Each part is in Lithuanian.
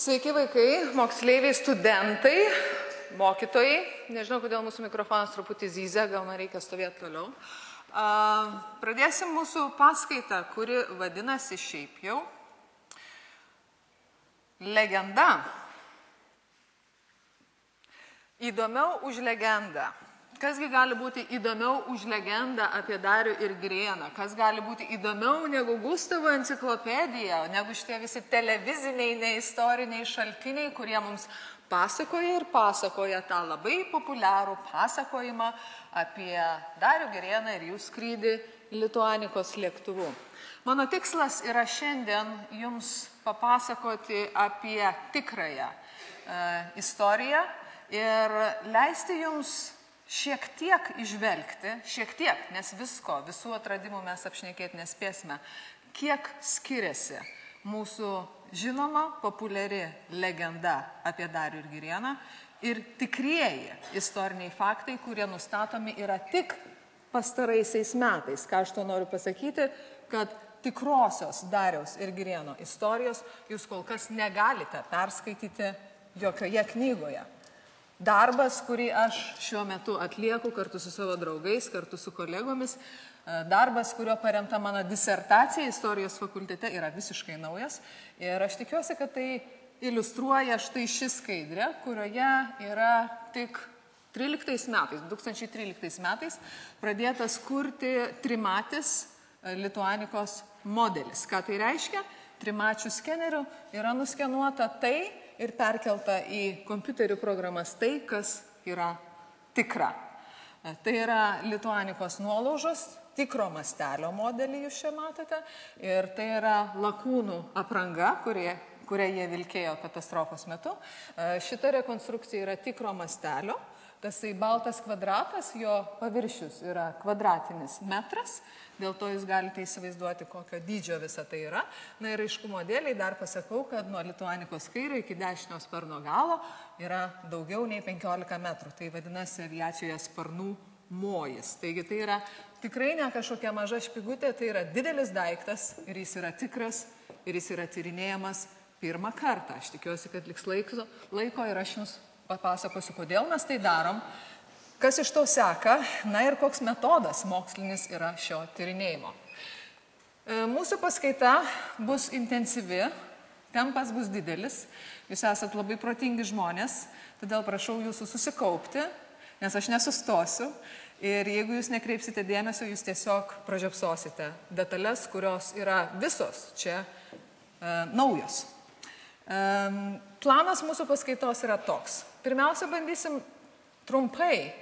Sveiki vaikai, moksleiviai, studentai, mokytojai. Nežinau, kodėl mūsų mikrofonas truputį zyzia, gal man reikia stovėti toliau. Pradėsim mūsų paskaitą, kuri vadinasi šiaip jau Legenda. Įdomiau už legendą. Kasgi gali būti įdomiau už legendą apie Darių ir Grieną? Kas gali būti įdomiau negu Gustavo enciklopedija, negu šitie visi televiziniai, neistoriniai šaltiniai, kurie mums pasakoja ir pasakoja tą labai populiarų pasakojimą apie Darių Grieną ir jų skrydį Lituanikos lėktuvu. Mano tikslas yra šiandien jums papasakoti apie tikrąją e, istoriją ir leisti jums šiek tiek išvelgti, šiek tiek, nes visko, visų atradimų mes apšnekėti nespėsime, kiek skiriasi mūsų žinoma, populiari legenda apie Darių ir Girieną ir tikrieji istoriniai faktai, kurie nustatomi yra tik pastaraisiais metais. Ką aš to noriu pasakyti, kad tikrosios Dariaus ir Girieno istorijos jūs kol kas negalite perskaityti jokioje knygoje. Darbas, kurį aš šiuo metu atlieku kartu su savo draugais, kartu su kolegomis, e, darbas, kurio paremta mano disertacija istorijos fakultete yra visiškai naujas. Ir aš tikiuosi, kad tai iliustruoja štai ši skaidrė, kurioje yra tik 13 metais, 2013 metais pradėtas kurti trimatis e, lituanikos modelis. Ką tai reiškia? Trimačių skenerių yra nuskenuota tai, ir perkelta į kompiuterių programas tai, kas yra tikra. Tai yra lituanikos nuolaužos, tikro mastelio modelį jūs čia matote, ir tai yra lakūnų apranga, kurie kurią jie vilkėjo katastrofos metu. Šita rekonstrukcija yra tikro mastelio. Tasai baltas kvadratas, jo paviršius yra kvadratinis metras Dėl to jūs galite įsivaizduoti, kokio dydžio visa tai yra. Na ir aiškumo dėliai dar pasakau, kad nuo Lituanikos kairio iki dešinio sparno galo yra daugiau nei 15 metrų. Tai vadinasi aviacijoje sparnų mojis. Taigi tai yra tikrai ne kažkokia maža špigutė, tai yra didelis daiktas ir jis yra tikras ir jis yra tyrinėjamas pirmą kartą. Aš tikiuosi, kad liks laiko, laiko ir aš jums papasakosiu, kodėl mes tai darom Kas iš to seka? Na ir koks metodas mokslinis yra šio tyrinėjimo. E, mūsų paskaita bus intensyvi, tempas bus didelis, jūs esate labai protingi žmonės, todėl prašau jūsų susikaupti, nes aš nesustosiu ir jeigu jūs nekreipsite dėmesio, jūs tiesiog pražiopsosite detalės, kurios yra visos čia e, naujos. E, planas mūsų paskaitos yra toks. Pirmiausia, bandysim trumpai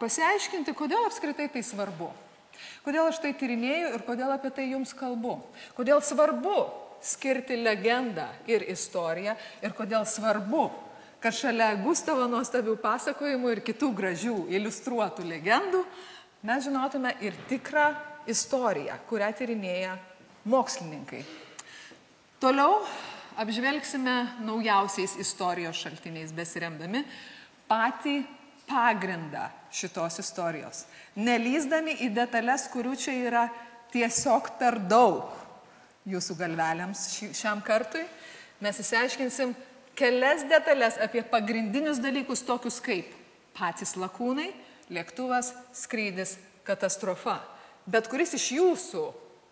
pasiaiškinti, kodėl apskritai tai svarbu. Kodėl aš tai tyrinėju ir kodėl apie tai jums kalbu. Kodėl svarbu skirti legendą ir istoriją ir kodėl svarbu, kad šalia Gustavo nuostabių pasakojimų ir kitų gražių iliustruotų legendų mes žinotume ir tikrą istoriją, kurią tyrinėja mokslininkai. Toliau apžvelgsime naujausiais istorijos šaltiniais besiremdami patį pagrindą šitos istorijos. Nelyzdami į detalės, kurių čia yra tiesiog per daug jūsų galvelėms šiam kartui, mes įsiaiškinsim kelias detalės apie pagrindinius dalykus, tokius kaip patys lakūnai, lėktuvas, skrydis, katastrofa. Bet kuris iš jūsų,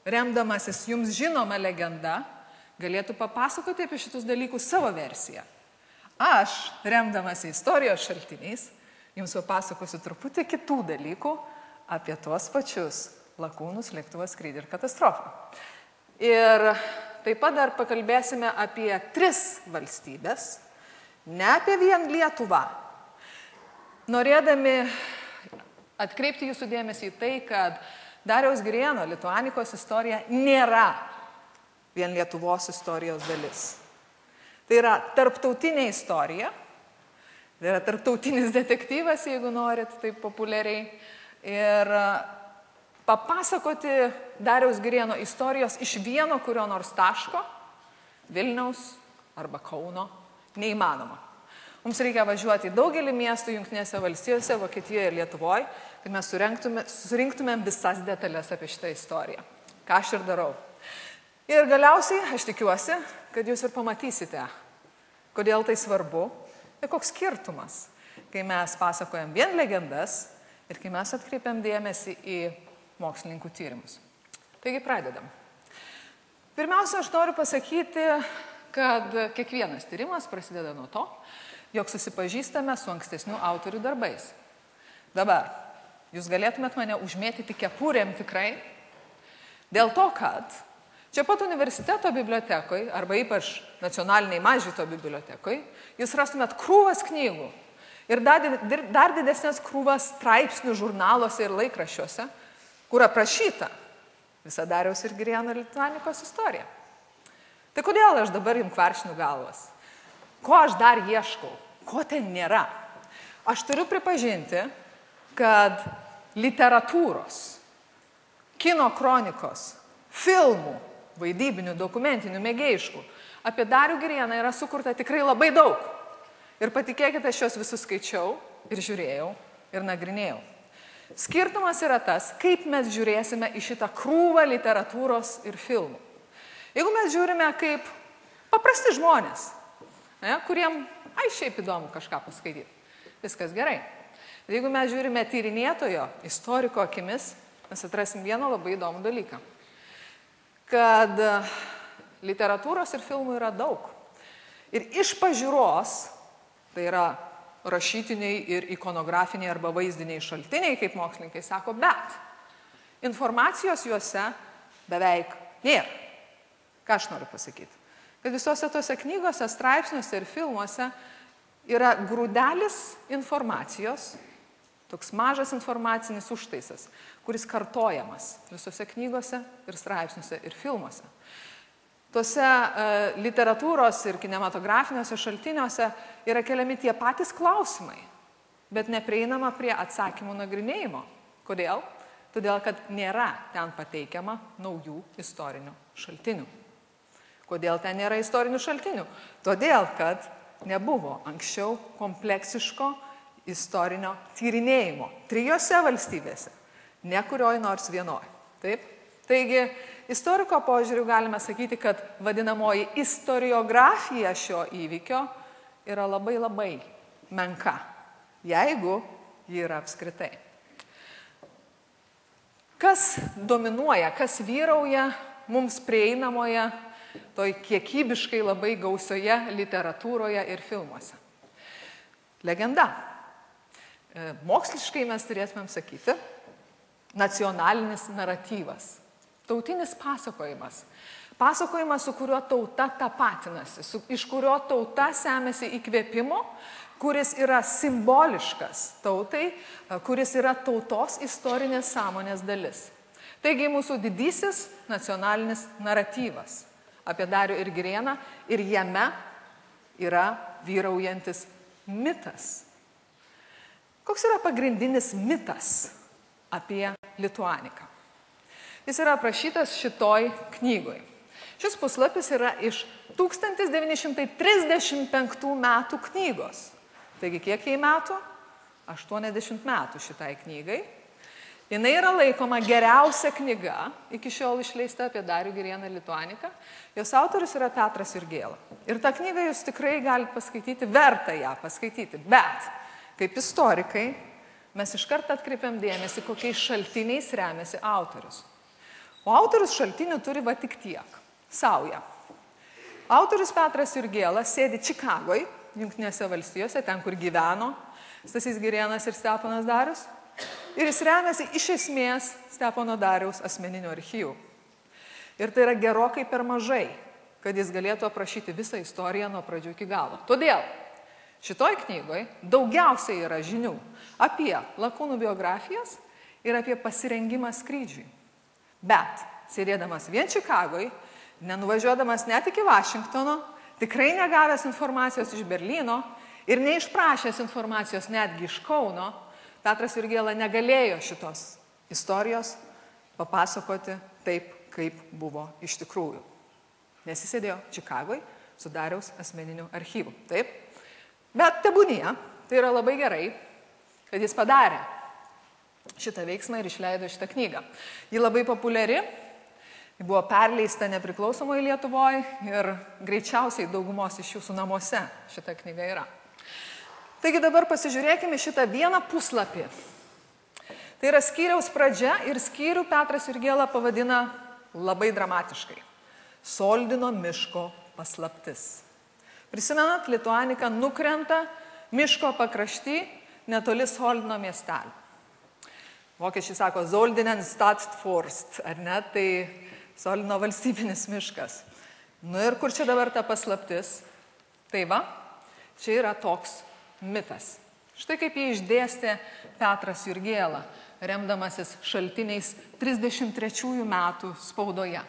remdamasis jums žinoma legenda, galėtų papasakoti apie šitus dalykus savo versiją. Aš, remdamas istorijos šaltiniais, jums papasakosiu truputį kitų dalykų apie tuos pačius lakūnus, lėktuvas skrydį ir katastrofą. Ir taip pat dar pakalbėsime apie tris valstybės, ne apie vien Lietuvą. Norėdami atkreipti jūsų dėmesį į tai, kad Dariaus Grieno Lituanikos istorija nėra vien Lietuvos istorijos dalis. Tai yra tarptautinė istorija, tai yra tarptautinis detektyvas, jeigu norit, taip populiariai. Ir papasakoti Dariaus Girieno istorijos iš vieno kurio nors taško, Vilniaus arba Kauno, neįmanoma. Mums reikia važiuoti į daugelį miestų Junktinėse valstijose, Vokietijoje ir Lietuvoje, kad mes surinktumėm visas detalės apie šitą istoriją. Ką aš ir darau. Ir galiausiai aš tikiuosi, kad jūs ir pamatysite Kodėl tai svarbu? Ir koks skirtumas, kai mes pasakojam vien legendas ir kai mes atkreipiam dėmesį į mokslininkų tyrimus. Taigi pradedam. Pirmiausia, aš noriu pasakyti, kad kiekvienas tyrimas prasideda nuo to, jog susipažįstame su ankstesnių autorių darbais. Dabar, jūs galėtumėt mane užmėtyti kepurėm tikrai, dėl to, kad Čia pat universiteto bibliotekoje, arba ypač nacionaliniai mažyto bibliotekoje, jūs rastumėt krūvas knygų ir dar, dar didesnės krūvas straipsnių žurnaluose ir laikraščiuose, kur aprašyta visa Dariaus ir Girieno Lituanikos istorija. Tai kodėl aš dabar jums kvaršinu galvas? Ko aš dar ieškau? Ko ten nėra? Aš turiu pripažinti, kad literatūros, kino kronikos, filmų, vaidybinių, dokumentinių, mėgėjiškų. Apie Darių Girieną yra sukurta tikrai labai daug. Ir patikėkite, aš juos visus skaičiau ir žiūrėjau ir nagrinėjau. Skirtumas yra tas, kaip mes žiūrėsime į šitą krūvą literatūros ir filmų. Jeigu mes žiūrime kaip paprasti žmonės, ne, kuriem, ai šiaip įdomu kažką paskaityti, viskas gerai. Bet jeigu mes žiūrime tyrinėtojo, istoriko akimis, mes atrasim vieną labai įdomų dalyką kad literatūros ir filmų yra daug. Ir iš pažiūros, tai yra rašytiniai ir ikonografiniai arba vaizdiniai šaltiniai, kaip mokslininkai sako, bet informacijos juose beveik nėra. Ką aš noriu pasakyti? Kad visose tose knygose, straipsniuose ir filmuose yra grūdelis informacijos, toks mažas informacinis užtaisas, kuris kartojamas visose knygose ir straipsniuose ir filmuose. Tuose e, literatūros ir kinematografiniuose šaltiniuose yra keliami tie patys klausimai, bet neprieinama prie atsakymų nagrinėjimo. Kodėl? Todėl, kad nėra ten pateikiama naujų istorinių šaltinių. Kodėl ten nėra istorinių šaltinių? Todėl, kad nebuvo anksčiau kompleksiško istorinio tyrinėjimo trijose valstybėse ne kurioj nors vienoj. Taip? Taigi, istoriko požiūriu galime sakyti, kad vadinamoji istoriografija šio įvykio yra labai labai menka, jeigu ji yra apskritai. Kas dominuoja, kas vyrauja mums prieinamoje, toj kiekybiškai labai gausioje literatūroje ir filmuose? Legenda. E, moksliškai mes turėtumėm sakyti, nacionalinis naratyvas, tautinis pasakojimas. Pasakojimas, su kuriuo tauta tapatinasi, su, iš kurio tauta semėsi įkvėpimo, kuris yra simboliškas tautai, kuris yra tautos istorinės sąmonės dalis. Taigi mūsų didysis nacionalinis naratyvas apie Darių ir Girieną ir jame yra vyraujantis mitas. Koks yra pagrindinis mitas apie Lituaniką. Jis yra aprašytas šitoj knygoj. Šis puslapis yra iš 1935 metų knygos. Taigi kiek jai metų? 80 metų šitai knygai. Jis yra laikoma geriausia knyga iki šiol išleista apie Darių Girieną Lituaniką. Jos autorius yra Petras Irgėla. Ir tą knygą jūs tikrai galite paskaityti, verta ją paskaityti. Bet kaip istorikai mes iškart atkreipiam dėmesį, kokiais šaltiniais remiasi autorius. O autorius šaltinių turi va tik tiek - sauja. Autorius Petras Jurgėlas sėdi Čikagoje, Junktinėse valstijose, ten, kur gyveno Stasys Girienas ir Stepanas Darius. Ir jis remiasi iš esmės Stepano Dariaus asmeninių archyvų. Ir tai yra gerokai per mažai, kad jis galėtų aprašyti visą istoriją nuo pradžių iki galo. Todėl Šitoj knygoj daugiausiai yra žinių apie lakūnų biografijas ir apie pasirengimą skrydžiui. Bet sėdėdamas vien Čikagoj, nenuvažiuodamas net iki Vašingtono, tikrai negavęs informacijos iš Berlyno ir neišprašęs informacijos netgi iš Kauno, Petras Virgėla negalėjo šitos istorijos papasakoti taip, kaip buvo iš tikrųjų. Nes jis sėdėjo Čikagoj su Dariaus asmeniniu archyvu. Taip? Bet tebūnie, tai yra labai gerai, kad jis padarė šitą veiksmą ir išleido šitą knygą. Ji labai populiari, Ji buvo perleista nepriklausomoje Lietuvoje ir greičiausiai daugumos iš jūsų namuose šita knyga yra. Taigi dabar pasižiūrėkime šitą vieną puslapį. Tai yra skyriaus pradžia ir skyrių Petras Irgėla pavadina labai dramatiškai. Soldino miško paslaptis. Prisimenat, Lituanika nukrenta miško pakrašty netoli Soldino miestelio. Vokiečiai sako Zoldinen Statforst, ar ne, tai Solino valstybinis miškas. Nu ir kur čia dabar ta paslaptis? Tai va, čia yra toks mitas. Štai kaip jį išdėstė Petras Jurgėla, remdamasis šaltiniais 33 metų spaudoje.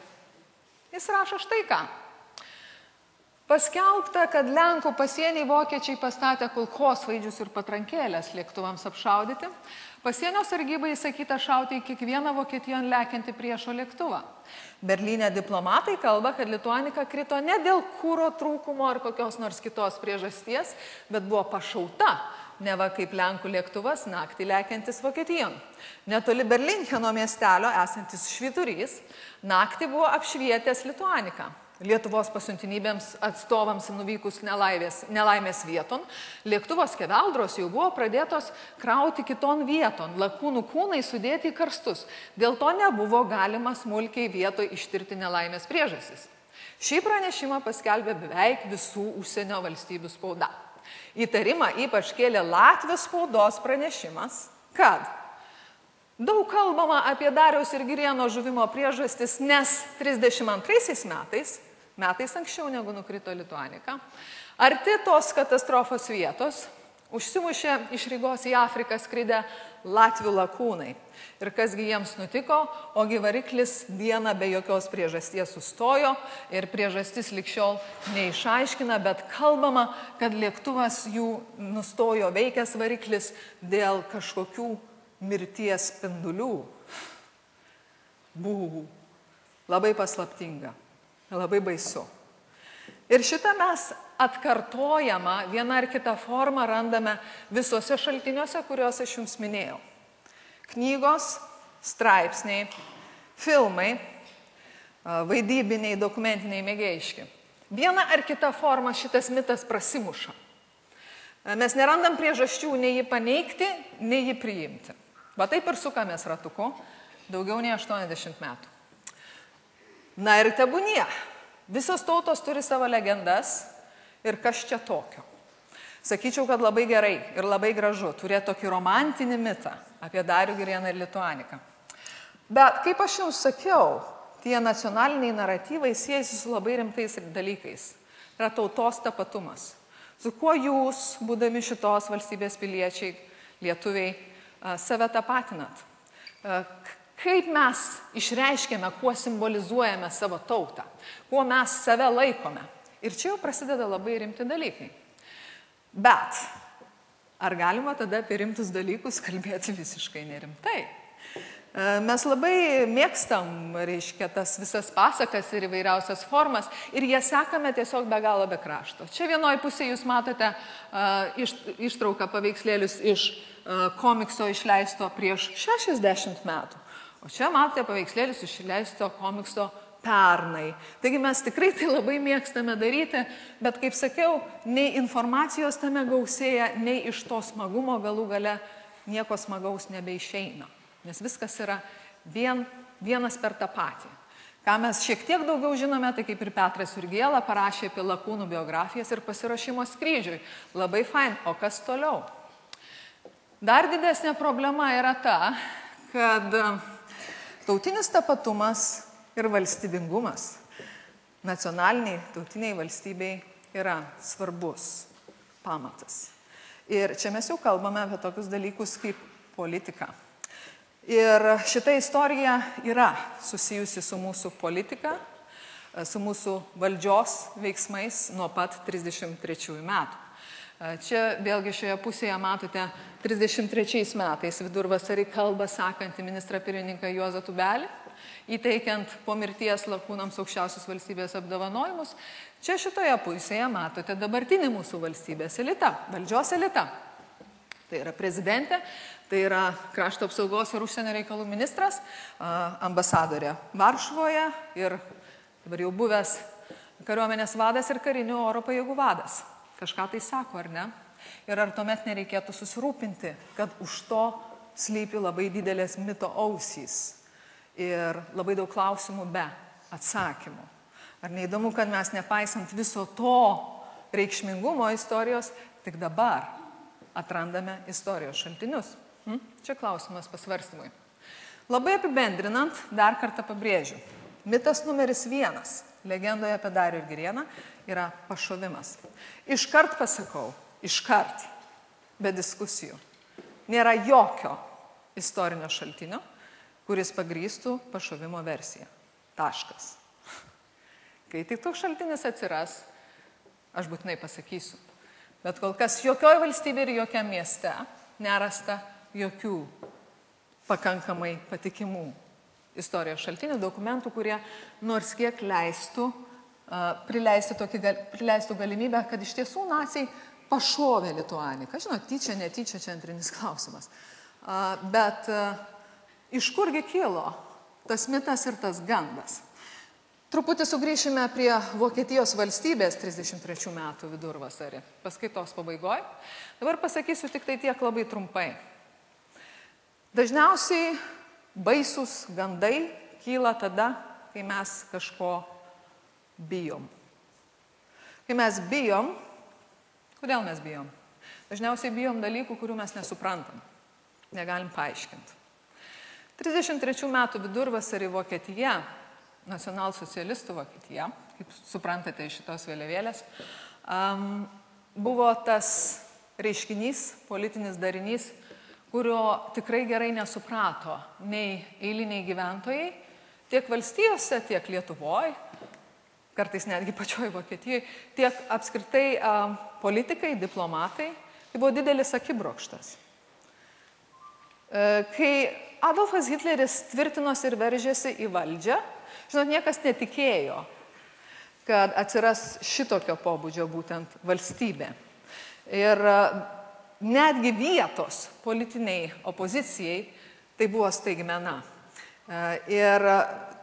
Jis rašo štai ką. Paskelbta, kad Lenkų pasieniai vokiečiai pastatė kulkosvaidžius ir patrankėlės lėktuvams apšaudyti. Pasienio sargybai įsakyta šauti į kiekvieną Vokietijon lekiantį priešo lėktuvą. Berlyne diplomatai kalba, kad Lituanika krito ne dėl kūro trūkumo ar kokios nors kitos priežasties, bet buvo pašauta, neva kaip Lenkų lėktuvas naktį lekiantis Vokietijon. Netoli Berlincheno miestelio esantis švyturys naktį buvo apšvietęs Lituaniką. Lietuvos pasiuntinybėms atstovams nuvykus nelaimės, nelaimės vieton, lėktuvos keveldros jau buvo pradėtos krauti kiton vieton, lakūnų kūnai sudėti į karstus. Dėl to nebuvo galima smulkiai vietoj ištirti nelaimės priežasis. Šį pranešimą paskelbė beveik visų užsienio valstybių spauda. Įtarimą ypač kėlė Latvijos spaudos pranešimas, kad Daug kalbama apie Dariaus ir Girieno žuvimo priežastis, nes 32 metais metais anksčiau negu nukrito Lituanika. Arti tos katastrofos vietos užsimušė iš Rygos į Afriką skridę Latvių lakūnai. Ir kasgi jiems nutiko, ogi variklis dieną be jokios priežasties sustojo ir priežastis likščiol neišaiškina, bet kalbama, kad lėktuvas jų nustojo veikęs variklis dėl kažkokių mirties spindulių. Būų. Labai paslaptinga. Labai baisu. Ir šitą mes atkartojama viena ar kita forma randame visuose šaltiniuose, kuriuos aš jums minėjau. Knygos, straipsniai, filmai, vaidybiniai, dokumentiniai, mėgėjiški. Viena ar kita forma šitas mitas prasimuša. Mes nerandam priežasčių nei jį paneigti, nei jį priimti. Va taip ir sukamės ratuku daugiau nei 80 metų. Na ir tebūnie. Visos tautos turi savo legendas ir kas čia tokio. Sakyčiau, kad labai gerai ir labai gražu turėti tokį romantinį mitą apie Darių Girieną ir Lituaniką. Bet kaip aš jau sakiau, tie nacionaliniai naratyvai siejasi su labai rimtais dalykais. Yra tautos tapatumas. Su kuo jūs, būdami šitos valstybės piliečiai, lietuviai, save tapatinat? Kaip mes išreiškėme, kuo simbolizuojame savo tautą, kuo mes save laikome. Ir čia jau prasideda labai rimti dalykai. Bet ar galima tada apie rimtus dalykus kalbėti visiškai nerimtai? Mes labai mėgstam, reiškia, tas visas pasakas ir įvairiausias formas ir ją sekame tiesiog be galo be krašto. Čia vienoje pusėje jūs matote uh, iš, ištrauką paveikslėlius iš uh, komikso išleisto prieš 60 metų. O čia matote paveikslėlis išleisto komikso pernai. Taigi mes tikrai tai labai mėgstame daryti, bet kaip sakiau, nei informacijos tame gausėja, nei iš to smagumo galų gale nieko smagaus nebeišeina. Nes viskas yra vien, vienas per tą patį. Ką mes šiek tiek daugiau žinome, tai kaip ir Petras Urgėla parašė apie lakūnų biografijas ir pasirašymo skrydžiui. Labai fain, o kas toliau? Dar didesnė problema yra ta, kad Tautinis tapatumas ir valstybingumas nacionaliniai tautiniai valstybei yra svarbus pamatas. Ir čia mes jau kalbame apie tokius dalykus kaip politika. Ir šita istorija yra susijusi su mūsų politika, su mūsų valdžios veiksmais nuo pat 33 metų. Čia vėlgi šioje pusėje matote 33 metais vidurvasarį kalbą sakantį ministrą pirmininką Juozą Tubelį, įteikiant po mirties lakūnams aukščiausius valstybės apdovanojimus. Čia šitoje pusėje matote dabartinį mūsų valstybės elitą, valdžios elitą. Tai yra prezidentė, Tai yra krašto apsaugos ir užsienio reikalų ministras, ambasadorė Varšuvoje ir dabar jau buvęs kariuomenės vadas ir karinių oro pajėgų vadas. Kažką tai sako, ar ne? Ir ar tuomet nereikėtų susirūpinti, kad už to slypi labai didelės mito ausys ir labai daug klausimų be atsakymų. Ar neįdomu, kad mes nepaisant viso to reikšmingumo istorijos, tik dabar atrandame istorijos šaltinius? Hm? Čia klausimas pasvarstymui. Labai apibendrinant, dar kartą pabrėžiu. Mitas numeris vienas legendoje apie Darių ir Girieną yra pašovimas. Iškart pasakau, iškart, be diskusijų. Nėra jokio istorinio šaltinio, kuris pagrystų pašovimo versiją. Taškas. Kai tik toks šaltinis atsiras, aš būtinai pasakysiu. Bet kol kas jokioje valstybėje ir jokiam mieste nerasta jokių pakankamai patikimų istorijos šaltinių, dokumentų, kurie nors kiek leistų, prileisti tokį, prileistų galimybę, kad iš tiesų nacijai pašovė Lituaniką. Žinot, tyčia, netyčia, čia antrinis klausimas. Bet iš kurgi kilo tas mitas ir tas gandas? Truputį sugrįšime prie Vokietijos valstybės 33 metų vidurvasarį, paskaitos pabaigoje. Dabar pasakysiu tik tai tiek labai trumpai. Dažniausiai baisus gandai kyla tada, kai mes kažko bijom. Kai mes bijom, kodėl mes bijom? Dažniausiai bijom dalykų, kurių mes nesuprantam, negalim paaiškinti. 33 metų vidurvasarį Vokietija nacionalsocialistų Vokietija, kaip suprantate iš šitos vėliavėlės, um, buvo tas reiškinys, politinis darinys, kurio tikrai gerai nesuprato nei eiliniai gyventojai, tiek valstijose, tiek Lietuvoje, kartais netgi pačioj Vokietijoje, tiek apskritai politikai, diplomatai. Tai buvo didelis akibrokštas. E, kai Adolfas Hitleris tvirtinosi ir veržėsi į valdžią, Žinot, niekas netikėjo, kad atsiras šitokio pobūdžio būtent valstybė. Ir netgi vietos politiniai opozicijai tai buvo staigmena. E, ir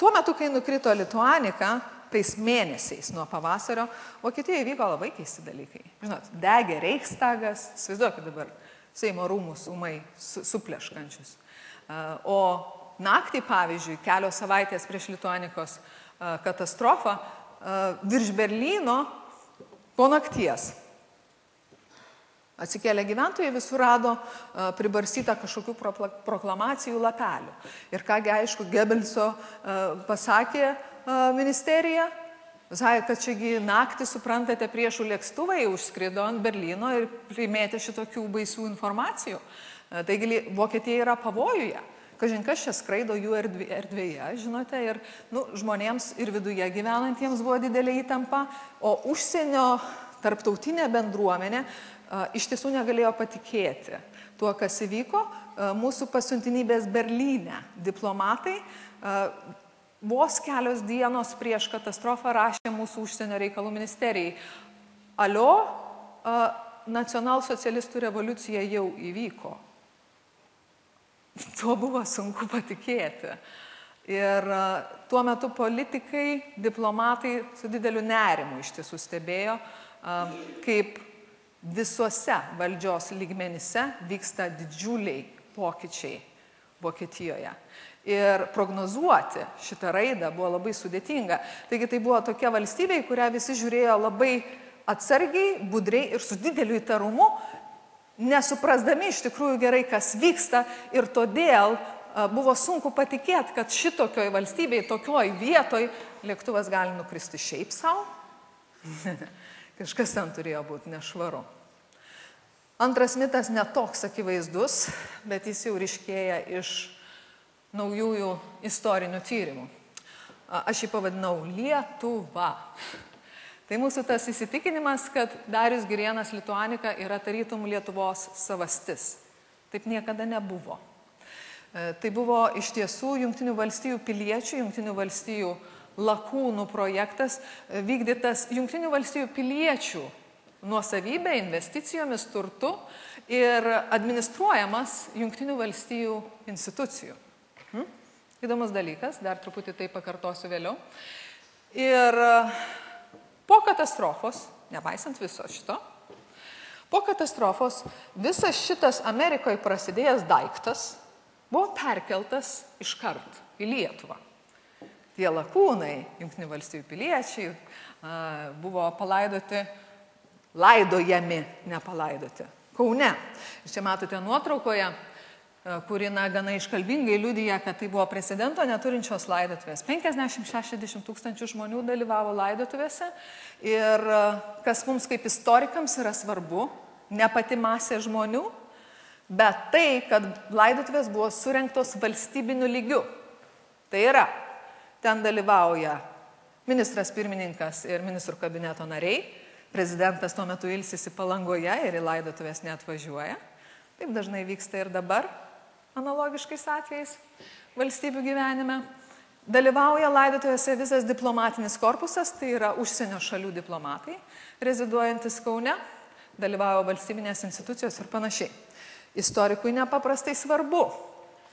tuo metu, kai nukrito Lituanika, tais mėnesiais nuo pavasario, Vokietijoje vyko labai keisti dalykai. Žinot, degė Reichstagas, įsivaizduokit dabar Seimo rūmus umai su, supleškančius. O naktį, pavyzdžiui, kelios savaitės prieš Lituanikos katastrofą, virš Berlyno po nakties. Atsikėlę gyventojai visur rado pribarstytą kažkokių proklamacijų lapelių. Ir kągi aišku, Gebelso pasakė ministerija, sakė, kad čiagi naktį, suprantate, priešų lėktuvai užskrido ant Berlyno ir primėtė šitokių baisių informacijų. Taigi Vokietija yra pavojuje kažin kas čia skraido jų erdvėje, žinote, ir nu, žmonėms ir viduje gyvenantiems buvo didelė įtampa, o užsienio tarptautinė bendruomenė iš tiesų negalėjo patikėti tuo, kas įvyko. Mūsų pasiuntinybės Berlyne diplomatai vos kelios dienos prieš katastrofą rašė mūsų užsienio reikalų ministerijai. Alio, nacionalsocialistų revoliucija jau įvyko. Tuo buvo sunku patikėti. Ir tuo metu politikai, diplomatai su dideliu nerimu iš tiesų stebėjo, kaip visuose valdžios lygmenyse vyksta didžiuliai pokyčiai Vokietijoje. Ir prognozuoti šitą raidą buvo labai sudėtinga. Taigi tai buvo tokia valstybė, į kurią visi žiūrėjo labai atsargiai, budriai ir su dideliu įtarumu, nesuprasdami iš tikrųjų gerai, kas vyksta ir todėl buvo sunku patikėti, kad šitokioj valstybėje, tokioj vietoj lėktuvas gali nukristi šiaip savo. Kažkas ten turėjo būti nešvaru. Antras mitas netoks akivaizdus, bet jis jau ryškėja iš naujųjų istorinių tyrimų. Aš jį pavadinau Lietuva. Tai mūsų tas įsitikinimas, kad Darius Girienas Lituanika yra tarytum Lietuvos savastis. Taip niekada nebuvo. E, tai buvo iš tiesų Junktinių valstijų piliečių, Junktinių valstijų lakūnų projektas, e, vykdytas Junktinių valstijų piliečių nuosavybė, investicijomis, turtu ir administruojamas Junktinių valstijų institucijų. Įdomus dalykas, dar truputį tai pakartosiu vėliau. Ir e, po katastrofos, nepaisant viso šito, po katastrofos visas šitas Amerikoje prasidėjęs daiktas buvo perkeltas iškart į Lietuvą. Tie lakūnai, Junktinių valstybių piliečiai, buvo palaidoti, laidojami, nepalaidoti. Kaune. Čia matote nuotraukoje, kuri na, gana iškalbingai liudyja, kad tai buvo prezidento neturinčios laidotuvės. 50-60 tūkstančių žmonių dalyvavo laidotuvėse ir kas mums kaip istorikams yra svarbu, ne pati masė žmonių, bet tai, kad laidotuvės buvo surinktos valstybiniu lygiu. Tai yra, ten dalyvauja ministras pirmininkas ir ministrų kabineto nariai, prezidentas tuo metu ilsisi palangoje ir į laidotuvės neatvažiuoja. Taip dažnai vyksta ir dabar, analogiškais atvejais valstybių gyvenime. Dalyvauja laidotuvėse visas diplomatinis korpusas, tai yra užsienio šalių diplomatai, reziduojantis Kaune, dalyvauja valstybinės institucijos ir panašiai. Istorikui nepaprastai svarbu,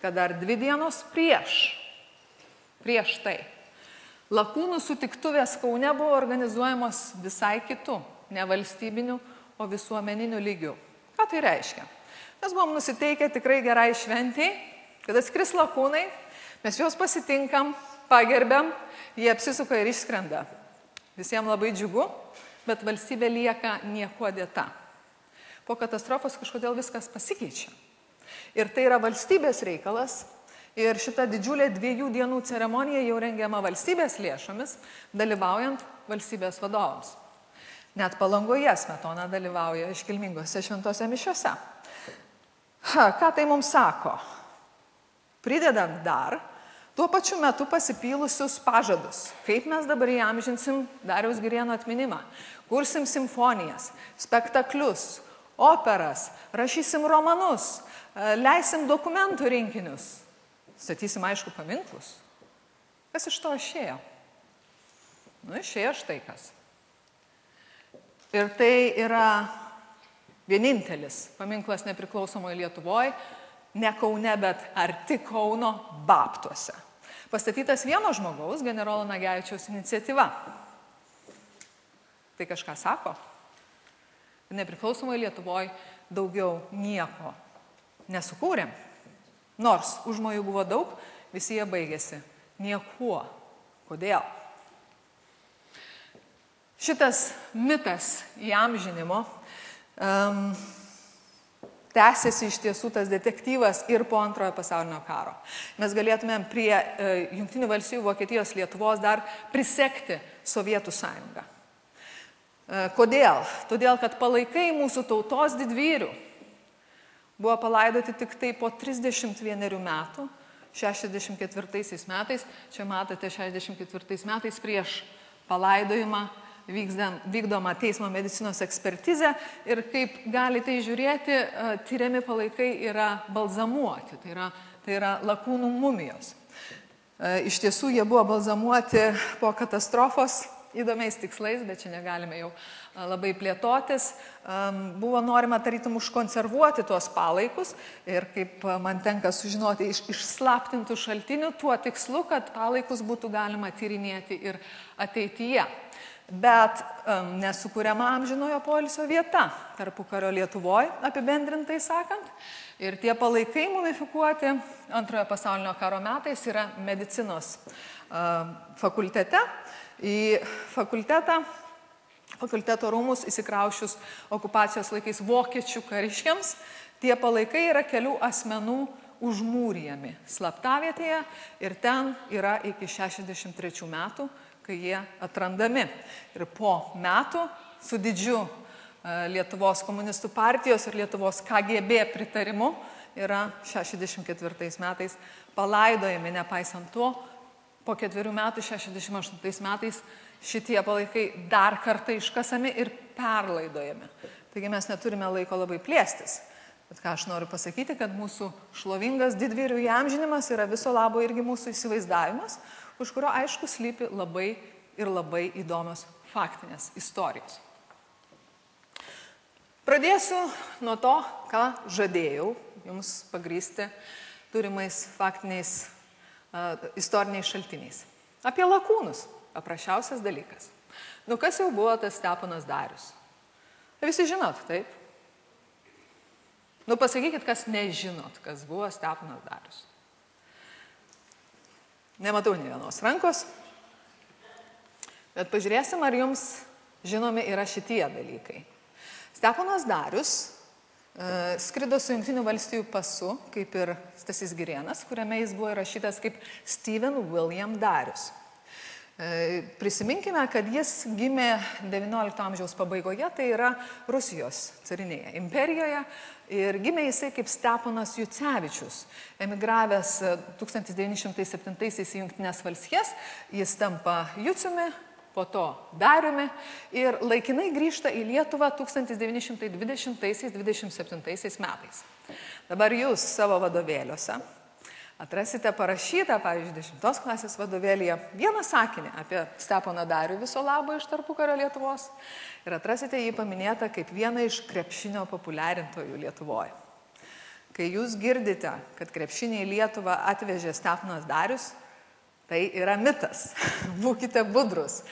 kad dar dvi dienos prieš, prieš tai, lakūnų sutiktuvės Kaune buvo organizuojamos visai kitų, ne valstybinių, o visuomeninių lygių. Ką tai reiškia? Mes buvom nusiteikę tikrai gerai šventiai, kad atskris lakūnai, mes juos pasitinkam, pagerbiam, jie apsisuka ir išskrenda. Visiems labai džiugu, bet valstybė lieka niekuo dėta po katastrofos kažkodėl viskas pasikeičia. Ir tai yra valstybės reikalas. Ir šita didžiulė dviejų dienų ceremonija jau rengiama valstybės lėšomis, dalyvaujant valstybės vadovams. Net palangoje smetona dalyvauja iškilmingose šventose mišiuose. Ha, ką tai mums sako? Pridedant dar, tuo pačiu metu pasipylusius pažadus, kaip mes dabar įamžinsim Dariaus Girieno atminimą, kursim simfonijas, spektaklius, operas, rašysim romanus, e, leisim dokumentų rinkinius, statysim aišku paminklus. Kas iš to išėjo? Nu, išėjo štai kas. Ir tai yra vienintelis paminklas nepriklausomoje Lietuvoje, ne Kaune, bet arti Kauno Baptuose. Pastatytas vieno žmogaus, generolo Nagevičiaus iniciatyva. Tai kažką sako? nepriklausomai Lietuvoje daugiau nieko nesukūrėm. Nors užmojų buvo daug, visi jie baigėsi niekuo. Kodėl? Šitas mitas įamžinimo um, tęsiasi iš tiesų tas detektyvas ir po antrojo pasaulinio karo. Mes galėtumėm prie e, Junktinių valstybių, Vokietijos, Lietuvos dar prisekti Sovietų sąjungą. E, kodėl? Todėl, kad palaikai mūsų tautos didvyrių buvo palaidoti tik tai po 31 metų, 64 metais, čia matote 64 metais prieš palaidojimą vykdoma teismo medicinos ekspertizė ir kaip galite žiūrėti, e, tyriami palaikai yra balzamuoti, tai yra, tai yra lakūnų mumijos. E, iš tiesų jie buvo balzamuoti po katastrofos įdomiais tikslais, bet čia negalime jau labai plėtotis. Buvo norima tarytum užkonservuoti tuos palaikus ir kaip man tenka sužinoti iš išslaptintų šaltinių, tuo tikslu, kad palaikus būtų galima tyrinėti ir ateityje. Bet nesukūriama amžinojo polisio vieta tarpu kario Lietuvoje, apibendrintai sakant. Ir tie palaikai mumifikuoti antrojo pasaulinio karo metais yra medicinos fakultete į fakultetą, fakulteto rūmus įsikraušius okupacijos laikais vokiečių kariškiams. Tie palaikai yra kelių asmenų užmūrijami slaptavietėje ir ten yra iki 63 metų, kai jie atrandami. Ir po metų su didžiu e, Lietuvos komunistų partijos ir Lietuvos KGB pritarimu yra 64 metais palaidojami, nepaisant to, po ketverių metų, 68 metais, šitie palaikai dar kartą iškasami ir perlaidojami. Taigi mes neturime laiko labai plėstis. Bet ką aš noriu pasakyti, kad mūsų šlovingas didvyrių įamžinimas yra viso labo irgi mūsų įsivaizdavimas, už kurio aišku slypi labai ir labai įdomios faktinės istorijos. Pradėsiu nuo to, ką žadėjau jums pagrysti turimais faktiniais uh, istoriniais šaltiniais. Apie lakūnus. Paprasčiausias dalykas. Nu kas jau buvo tas Steponas Darius? Visi žinot, taip? Nu pasakykit, kas nežinot, kas buvo Steponas Darius. Nematau nei vienos rankos. Bet pažiūrėsim, ar jums žinomi yra šitie dalykai. Steponas Darius e, skrido su Junktinių valstybių pasu, kaip ir Stasys Girienas, kuriame jis buvo įrašytas kaip Steven William Darius. E, prisiminkime, kad jis gimė XIX amžiaus pabaigoje, tai yra Rusijos carinėje imperijoje ir gimė jisai kaip Steponas Jucevičius, emigravęs 1907 į Junktinės valstijas, jis tampa Juciumi, po to Dariumi ir laikinai grįžta į Lietuvą 1920-1927 metais. Dabar jūs savo vadovėliuose atrasite parašytą, pavyzdžiui, 10 klasės vadovėlėje vieną sakinį apie Steponą Darių viso labo iš tarpukario Lietuvos ir atrasite jį paminėtą kaip vieną iš krepšinio populiarintojų Lietuvoje. Kai jūs girdite, kad krepšinį į Lietuvą atvežė Steponas Darius, Tai yra mitas. Būkite budrus.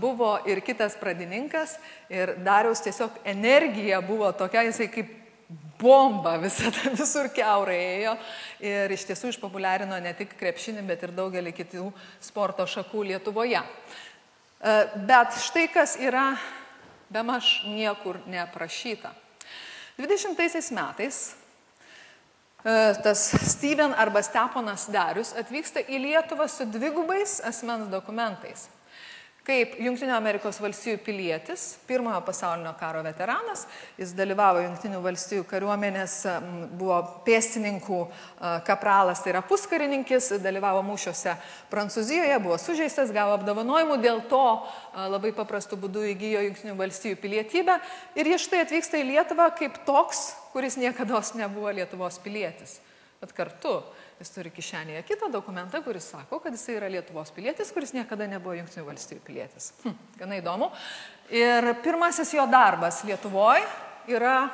Buvo ir kitas pradininkas ir Dariaus tiesiog energija buvo tokia, jisai kaip bomba visada visur keurai ėjo ir iš tiesų išpopuliarino ne tik krepšinį, bet ir daugelį kitų sporto šakų Lietuvoje. Bet štai kas yra be maž niekur neaprašyta. 20 metais E, tas Steven arba Steponas Darius atvyksta į Lietuvą su dvigubais asmens dokumentais. Kaip Junktinio Amerikos valstijų pilietis, pirmojo pasaulinio karo veteranas, jis dalyvavo Junktinių valstijų kariuomenės, buvo pėstininkų kapralas, tai yra puskarininkis, dalyvavo mūšiuose Prancūzijoje, buvo sužeistas, gavo apdovanojimų, dėl to labai paprastu būdu įgyjo Junktinių valstijų pilietybę ir jis štai atvyksta į Lietuvą kaip toks kuris niekada nebuvo Lietuvos pilietis. Bet kartu jis turi kišenėje kitą dokumentą, kuris sako, kad jis yra Lietuvos pilietis, kuris niekada nebuvo Junktinių valstybių pilietis. Hm, gana įdomu. Ir pirmasis jo darbas Lietuvoje yra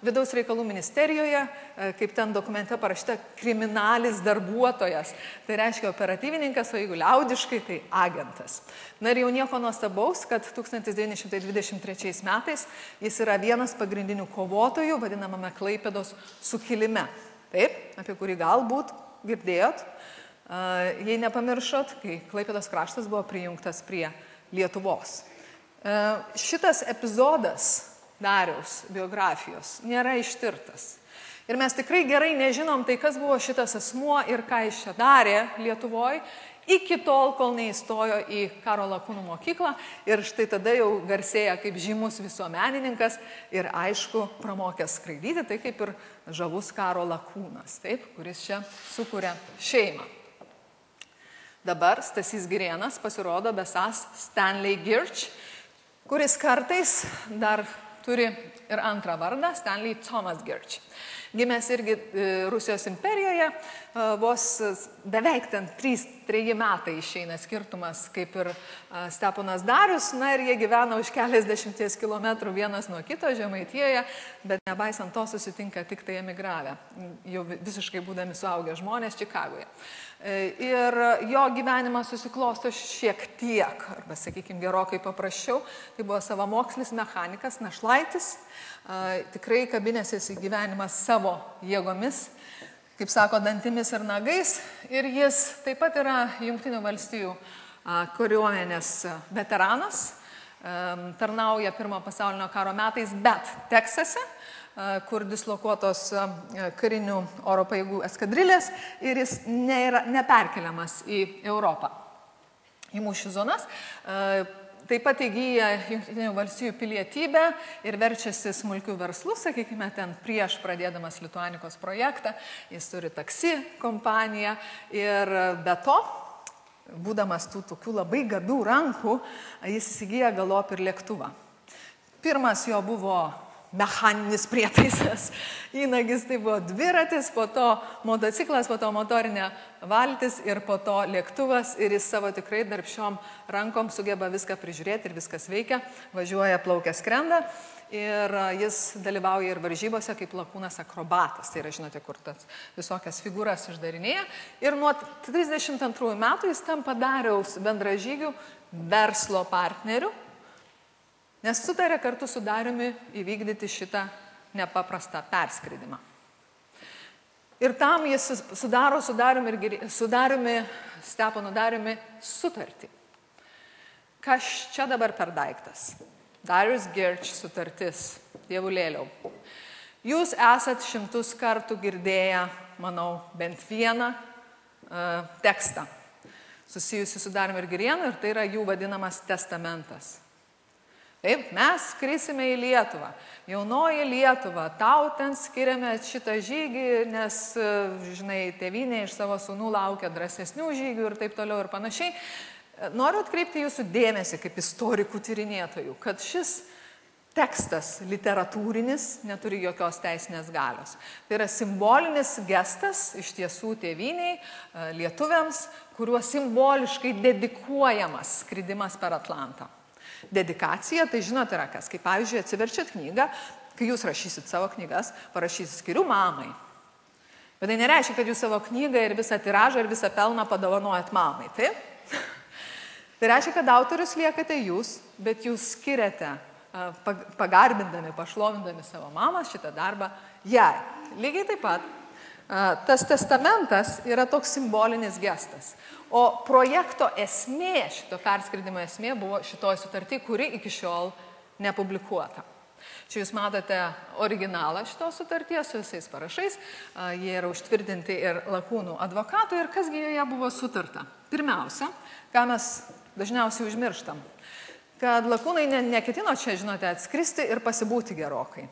vidaus reikalų ministerijoje, e, kaip ten dokumente parašyta, kriminalis darbuotojas. Tai reiškia operatyvininkas, o jeigu liaudiškai, tai agentas. Na ir jau nieko nuostabaus, kad 1923 metais jis yra vienas pagrindinių kovotojų vadinamame Klaipėdos sukilime. Taip, apie kurį galbūt girdėjot, jei nepamiršot, kai Klaipėdos kraštas buvo prijungtas prie Lietuvos. Šitas epizodas Dariaus biografijos nėra ištirtas. Ir mes tikrai gerai nežinom, tai kas buvo šitas asmuo ir ką jis čia darė Lietuvoje, iki tol, kol neįstojo į karo lakūnų mokyklą ir štai tada jau garsėja kaip žymus visuomenininkas ir aišku, pramokęs skraidyti, tai kaip ir žavus karo lakūnas, taip, kuris čia sukuria šeimą. Dabar Stasys Girienas pasirodo besas Stanley Girch, kuris kartais dar turi ir antrą vardą - Stanley Thomas Girch. Gimęs irgi e, Rusijos imperijoje, e, vos beveik ten 3-3 metai išeina skirtumas kaip ir e, Steponas Darius, na ir jie gyvena už keliasdešimties kilometrų vienas nuo kito Žemaitijoje, bet nebaisant to susitinka tik tai emigravę, jau visiškai būdami suaugę žmonės Čikagoje. Ir jo gyvenimas susiklosto šiek tiek, arba sakykime gerokai paprasčiau, tai buvo savamokslis mechanikas, našlaitis, tikrai kabinėsis į gyvenimą savo jėgomis, kaip sako, dantimis ir nagais. Ir jis taip pat yra Junktinių valstijų kariuomenės veteranas, tarnauja pirmo pasaulinio karo metais, bet Teksase, kur dislokuotos karinių oro pajėgų eskadrilės ir jis nėra, neperkeliamas į Europą, į mūšių zonas. Taip pat įgyja Junktinių valstybių pilietybę ir verčiasi smulkių verslų, sakykime, ten prieš pradėdamas Lituanikos projektą, jis turi taksi kompaniją ir be to, būdamas tų tokių labai gabių rankų, jis įsigyja galop ir lėktuvą. Pirmas jo buvo mechaninis prietaisas. Įnagis tai buvo dviratis, po to motociklas, po to motorinė valtis ir po to lėktuvas ir jis savo tikrai darbščiom rankom sugeba viską prižiūrėti ir viskas veikia, važiuoja, plaukia, skrenda. ir jis dalyvauja ir varžybose kaip lakūnas akrobatas. Tai yra, žinote, kur tas visokias figūras išdarinėja. Ir nuo 32 metų jis tampa dariaus bendražygių verslo partneriu, nes sutarė kartu su Dariumi įvykdyti šitą nepaprastą perskridimą. Ir tam jis sudaro su Dariumi, su Dariumi Steponu Dariumi sutartį. Kas čia dabar per daiktas? Darius Girč sutartis, dievulėliau. Jūs esat šimtus kartų girdėję, manau, bent vieną uh, tekstą susijusi su Dariumi ir Girienu ir tai yra jų vadinamas testamentas. Taip, mes skrisime į Lietuvą. Jaunoji Lietuva, tau ten skiriame šitą žygį, nes, žinai, tėvynė iš savo sūnų laukia drąsesnių žygių ir taip toliau ir panašiai. Noriu atkreipti jūsų dėmesį kaip istorikų tyrinėtojų, kad šis tekstas literatūrinis neturi jokios teisinės galios. Tai yra simbolinis gestas iš tiesų tėviniai, e, lietuviams, kuriuo simboliškai dedikuojamas skridimas per Atlantą. Dedikacija, tai žinote, yra kas, kaip pavyzdžiui, atsiverčiat knygą, kai jūs rašysit savo knygas, parašysit skiriu mamai. Bet tai nereiškia, kad jūs savo knygą ir visą tiražą ir visą pelną padovanojat mamai, taip? Tai reiškia, kad autorius liekate jūs, bet jūs skiriate pagarbindami, pašlovindami savo mamą šitą darbą jai. Lygiai taip pat tas testamentas yra toks simbolinis gestas. O projekto esmė, šito perskridimo esmė buvo šitoj sutartį, kuri iki šiol nepublikuota. Čia jūs matote originalą šitos sutarties su visais parašais, jie yra užtvirtinti ir lakūnų advokatų ir kasgi joje buvo sutarta. Pirmiausia, ką mes dažniausiai užmirštam, kad lakūnai ne, neketino čia, žinote, atskristi ir pasibūti gerokai.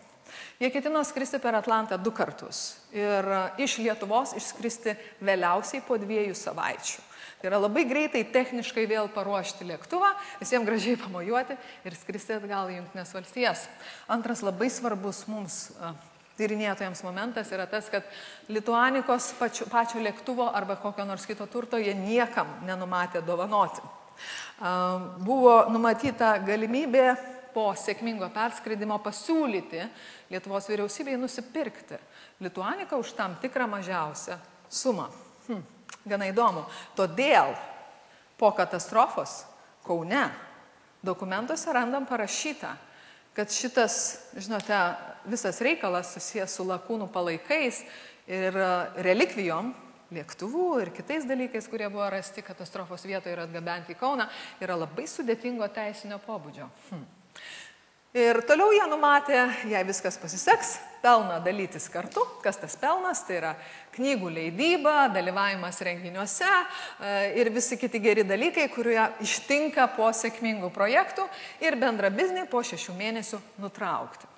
Jie ketino skristi per Atlantą du kartus ir e, iš Lietuvos išskristi vėliausiai po dviejų savaičių. Tai yra labai greitai techniškai vėl paruošti lėktuvą, visiems gražiai pamojuoti ir skristi atgal į Junktinės valstijas. Antras labai svarbus mums e, tyrinėtojams momentas yra tas, kad Lituanikos pačio, pačio lėktuvo arba kokio nors kito turto jie niekam nenumatė dovanoti. Buvo numatyta galimybė po sėkmingo perskridimo pasiūlyti Lietuvos vyriausybei nusipirkti Lituaniką už tam tikrą mažiausią sumą. Hm, gana įdomu. Todėl po katastrofos Kaune dokumentuose randam parašyta, kad šitas, žinote, visas reikalas susijęs su lakūnų palaikais ir relikvijom lėktuvų ir kitais dalykais, kurie buvo rasti katastrofos vietoje ir atgabenti į Kauną, yra labai sudėtingo teisinio pobūdžio. Hm. Ir toliau jie numatė, jei viskas pasiseks, pelną dalytis kartu. Kas tas pelnas? Tai yra knygų leidyba, dalyvavimas renginiuose e, ir visi kiti geri dalykai, kurie ištinka po sėkmingų projektų ir bendra biznį po šešių mėnesių nutraukti.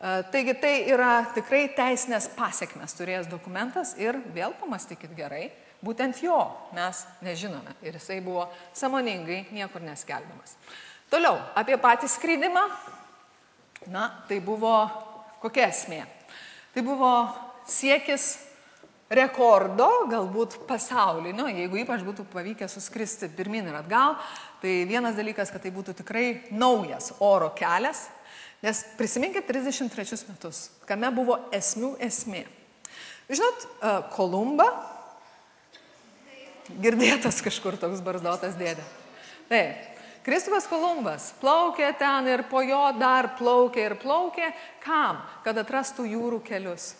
Taigi tai yra tikrai teisinės pasiekmes turėjęs dokumentas ir vėl pamastykit gerai, būtent jo mes nežinome ir jisai buvo samoningai niekur neskelbiamas. Toliau, apie patį skrydimą. Na, tai buvo kokia esmė? Tai buvo siekis rekordo, galbūt pasaulinio, jeigu ypač būtų pavykę suskristi pirmin ir atgal, tai vienas dalykas, kad tai būtų tikrai naujas oro kelias, Nes prisiminkit 33 metus, kame buvo esmių esmė. Žinot, e, Kolumba, girdėtas kažkur toks barzdotas dėdė. Taip, Kristupas Kolumbas plaukė ten ir po jo dar plaukė ir plaukė. Kam? Kad atrastų jūrų kelius.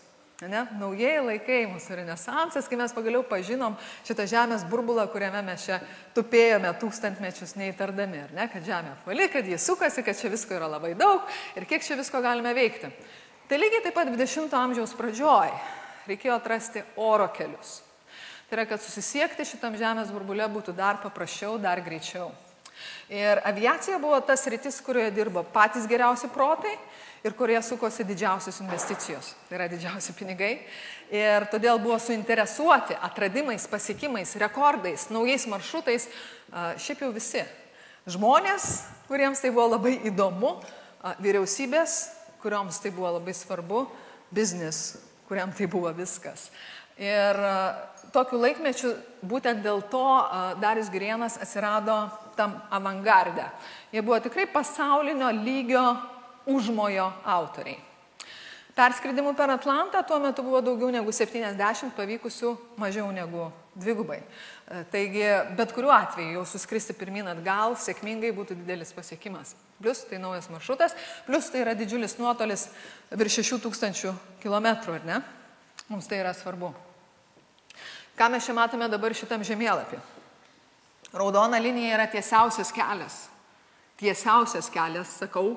Ne? Naujieji laikai, mūsų renesansas, kai mes pagaliau pažinom šitą žemės burbulą, kuriame mes čia tupėjome tūkstantmečius neįtardami, ne? kad žemė apvali, kad jis sukasi, kad čia visko yra labai daug ir kiek čia visko galime veikti. Tai lygiai taip pat 20-ojo amžiaus pradžioj reikėjo atrasti oro kelius. Tai yra, kad susisiekti šitam žemės burbulė būtų dar paprasčiau, dar greičiau. Ir aviacija buvo tas rytis, kurioje dirbo patys geriausi protai ir kurioje sukosi didžiausios investicijos, tai yra didžiausi pinigai. Ir todėl buvo suinteresuoti atradimais, pasiekimais, rekordais, naujais maršrutais šiaip jau visi. Žmonės, kuriems tai buvo labai įdomu, vyriausybės, kurioms tai buvo labai svarbu, biznis, kuriam tai buvo viskas. Ir tokiu laikmečiu būtent dėl to Darius Girienas atsirado tam avangarde. Jie buvo tikrai pasaulinio lygio užmojo autoriai. Perskridimų per Atlantą tuo metu buvo daugiau negu 70, pavykusių mažiau negu dvigubai. E, taigi, bet kuriuo atveju jau suskristi pirmin atgal sėkmingai būtų didelis pasiekimas. Plus tai naujas maršrutas, plus tai yra didžiulis nuotolis virš 6000 km, ar ne? Mums tai yra svarbu. Ką mes čia matome dabar šitam žemėlapį? Raudona linija yra tiesiausias kelias. Tiesiausias kelias, sakau,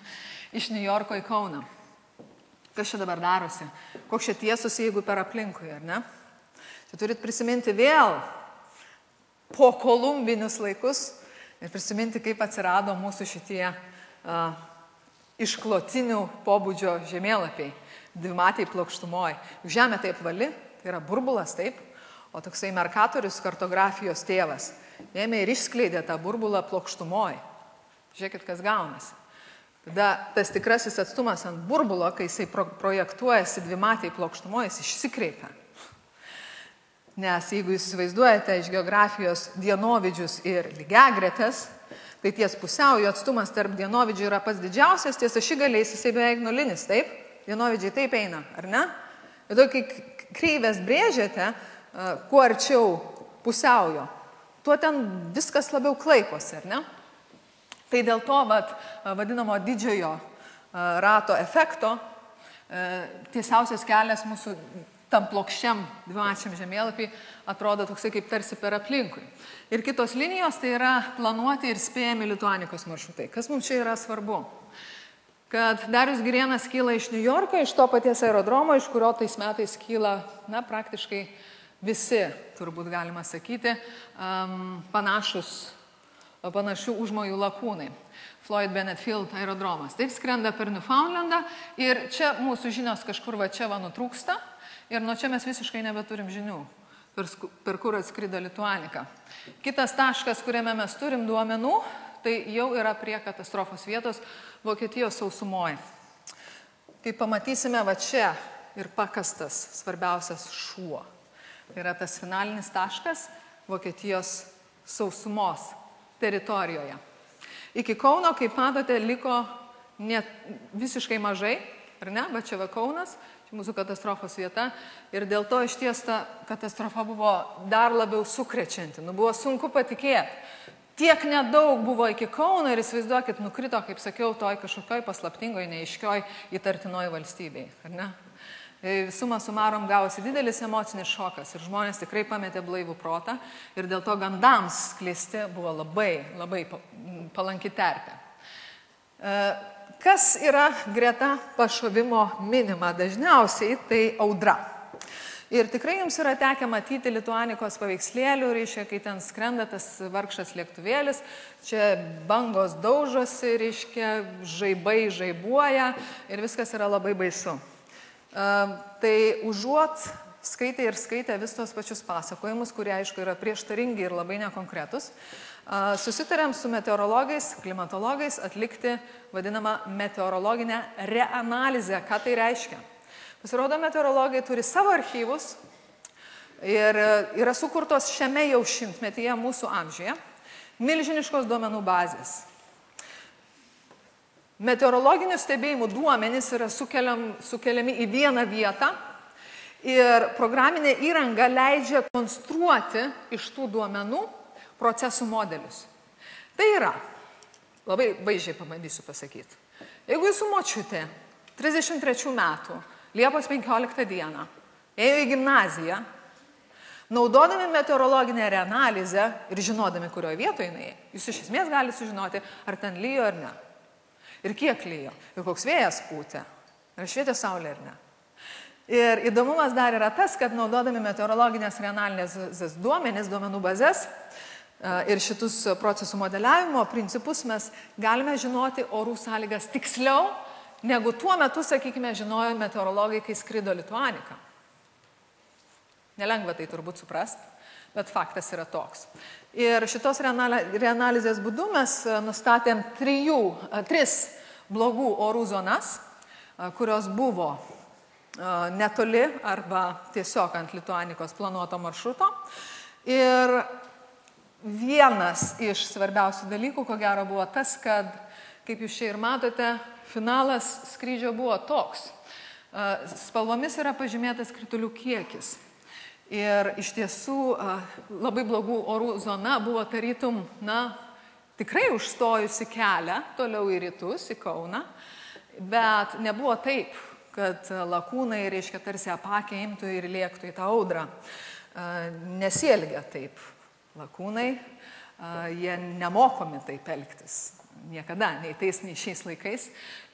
iš New Yorko į Kauną. Kas čia dabar darosi? Koks čia tiesus, jeigu per aplinkui, ar ne? Tai turit prisiminti vėl po kolumbinius laikus ir prisiminti, kaip atsirado mūsų šitie uh, išklotinių pobūdžio žemėlapiai, dvimatiai plokštumoje. Žemė taip vali, tai yra burbulas, taip, o toksai Merkatorius kartografijos tėvas ėmė ir išskleidė tą burbulą plokštumoje. Žiūrėkit, kas gaunasi. Tada tas tikrasis atstumas ant burbulo, kai jisai pro projektuojasi dvimatiai plokštumoje, jis išsikreipia. Nes jeigu jūs įsivaizduojate iš geografijos dienovidžius ir lygiagretės, tai ties pusiaujo atstumas tarp dienovidžių yra pats didžiausias, ties ašigaliais jisai beveik nulinis, taip? Dienovidžiai taip eina, ar ne? Ir to, kai kreivės brėžiate, kuo arčiau pusiaujo, tuo ten viskas labiau klaiposi, ar ne? Tai dėl to vat, vadinamo didžiojo rato efekto tiesiausias kelias mūsų tam plokščiam dvimačiam žemėlapį atrodo toksai kaip tarsi per aplinkui. Ir kitos linijos tai yra planuoti ir spėjami lituanikos maršrutai. Kas mums čia yra svarbu? Kad Darius Girienas kyla iš New Yorko, iš to paties aerodromo, iš kurio tais metais kyla, na, praktiškai visi, turbūt galima sakyti, panašus panašių užmojų lakūnai. Floyd Bennett Field aerodromas. Taip skrenda per Newfoundlandą ir čia mūsų žinios kažkur va čia va nutrūksta ir nuo čia mes visiškai nebeturim žinių, per, per kur atskrido Lituanika. Kitas taškas, kuriame mes turim duomenų, tai jau yra prie katastrofos vietos Vokietijos sausumoje. Kaip pamatysime va čia ir pakastas svarbiausias šuo. Tai yra tas finalinis taškas Vokietijos sausumos teritorijoje. Iki Kauno, kaip matote, liko net visiškai mažai, ar ne, bet čia va Kaunas, čia mūsų katastrofos vieta ir dėl to iš ties ta katastrofa buvo dar labiau sukrečianti, nu buvo sunku patikėti. Tiek nedaug buvo iki Kauno ir įsivaizduokit, nukrito, kaip sakiau, toj kažkokioj paslaptingoj, neiškioj įtartinoj valstybei, ar ne? E, suma sumarom gavosi didelis emocinis šokas ir žmonės tikrai pametė blaivų protą ir dėl to gandams sklisti buvo labai, labai palanki terpė. E, kas yra greta pašovimo minima dažniausiai, tai audra. Ir tikrai jums yra tekę matyti lituanikos paveikslėlių, reiškia, kai ten skrenda tas vargšas lėktuvėlis, čia bangos daužosi, reiškia, žaibai žaibuoja ir viskas yra labai baisu. Tai užuot skaitė ir skaitė vis tos pačius pasakojimus, kurie aišku yra prieštaringi ir labai nekonkretus, susitarėm su meteorologais, klimatologais atlikti vadinamą meteorologinę reanalizę. Ką tai reiškia? Pasirodo, meteorologai turi savo archyvus ir yra sukurtos šiame jau šimtmetyje mūsų amžiuje milžiniškos duomenų bazės. Meteorologinių stebėjimų duomenys yra sukeliam, sukeliami į vieną vietą ir programinė įranga leidžia konstruoti iš tų duomenų procesų modelius. Tai yra, labai vaizdžiai pabandysiu pasakyti, jeigu jūsų močiutė 33 metų Liepos 15 dieną ėjo į gimnaziją, naudodami meteorologinę reanalizę ir žinodami, kurioje vietoje jinai, jūs iš esmės galite sužinoti, ar ten lyjo ar ne ir kiek lyjo, ir koks vėjas pūtė, ar švietė saulė ar ne. Ir įdomumas dar yra tas, kad naudodami meteorologinės reanalinės duomenis, duomenų bazės e, ir šitus procesų modeliavimo principus mes galime žinoti orų sąlygas tiksliau, negu tuo metu, sakykime, žinojo meteorologai, kai skrido Lituanika. Nelengva tai turbūt suprasti, bet faktas yra toks. Ir šitos reanalizės būdu mes e, nustatėm trijų, e, tris blogų orų zonas, e, kurios buvo netoli arba tiesiog ant Lituanikos planuoto maršruto. Ir vienas iš svarbiausių dalykų, ko gero, buvo tas, kad Kaip jūs čia ir matote, finalas skrydžio buvo toks. Spalvomis yra pažymėtas kritulių kiekis. Ir iš tiesų labai blogų orų zona buvo tarytum, na, tikrai užstojusi kelią toliau į rytus, į Kauną, bet nebuvo taip, kad lakūnai, reiškia, tarsi apakė imtų ir lėktų į tą audrą. Nesielgia taip lakūnai, jie nemokomi taip elgtis. Niekada, nei tais, nei šiais laikais.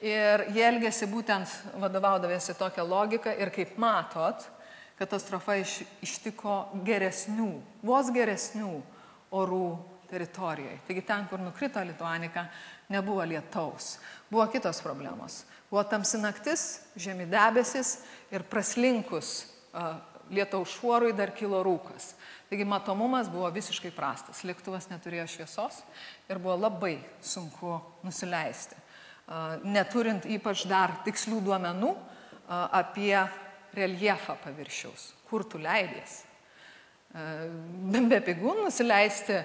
Ir jie elgėsi būtent vadovaudavėsi tokią logiką ir kaip matot, katastrofa iš, ištiko geresnių, vos geresnių orų teritorijoje. Taigi ten, kur nukrito Lituanika, nebuvo lietaus. Buvo kitos problemos. Buvo tamsi naktis, žemi debesis ir praslinkus uh, lietaus šuorui dar kilo rūkas. Taigi matomumas buvo visiškai prastas. Lėktuvas neturėjo šviesos ir buvo labai sunku nusileisti. Neturint ypač dar tikslių duomenų apie reljefą paviršiaus, kur tu leidies. Be pigų nusileisti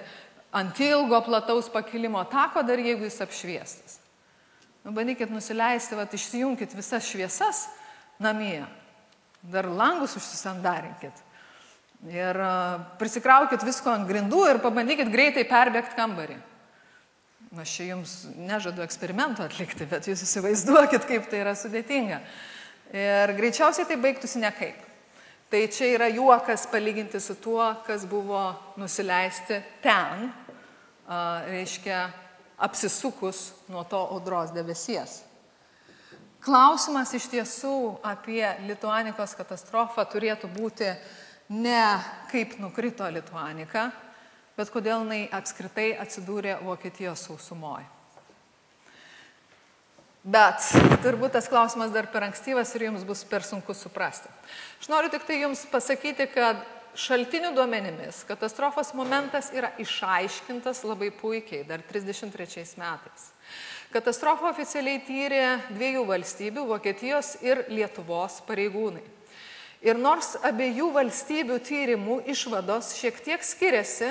ant ilgo plataus pakilimo tako, dar jeigu jis apšviestas. Nu, bandykit nusileisti, va, išsijunkit visas šviesas namie, dar langus užsisandarinkit. Ir prisikraukit visko ant grindų ir pabandykit greitai perbėgti kambarį. Aš čia jums nežadu eksperimento atlikti, bet jūs įsivaizduokit, kaip tai yra sudėtinga. Ir greičiausiai tai baigtųsi nekaip. Tai čia yra juokas palyginti su tuo, kas buvo nusileisti ten, reiškia apsisukus nuo to audros debesies. Klausimas iš tiesų apie Lituanikos katastrofą turėtų būti ne kaip nukrito Lituanika, bet kodėl jinai apskritai atsidūrė Vokietijos sausumoje. Bet turbūt tas klausimas dar per ankstyvas ir jums bus per sunku suprasti. Aš noriu tik tai jums pasakyti, kad šaltinių duomenimis katastrofos momentas yra išaiškintas labai puikiai dar 33 metais. Katastrofą oficialiai tyrė dviejų valstybių - Vokietijos ir Lietuvos pareigūnai. Ir nors abiejų valstybių tyrimų išvados šiek tiek skiriasi,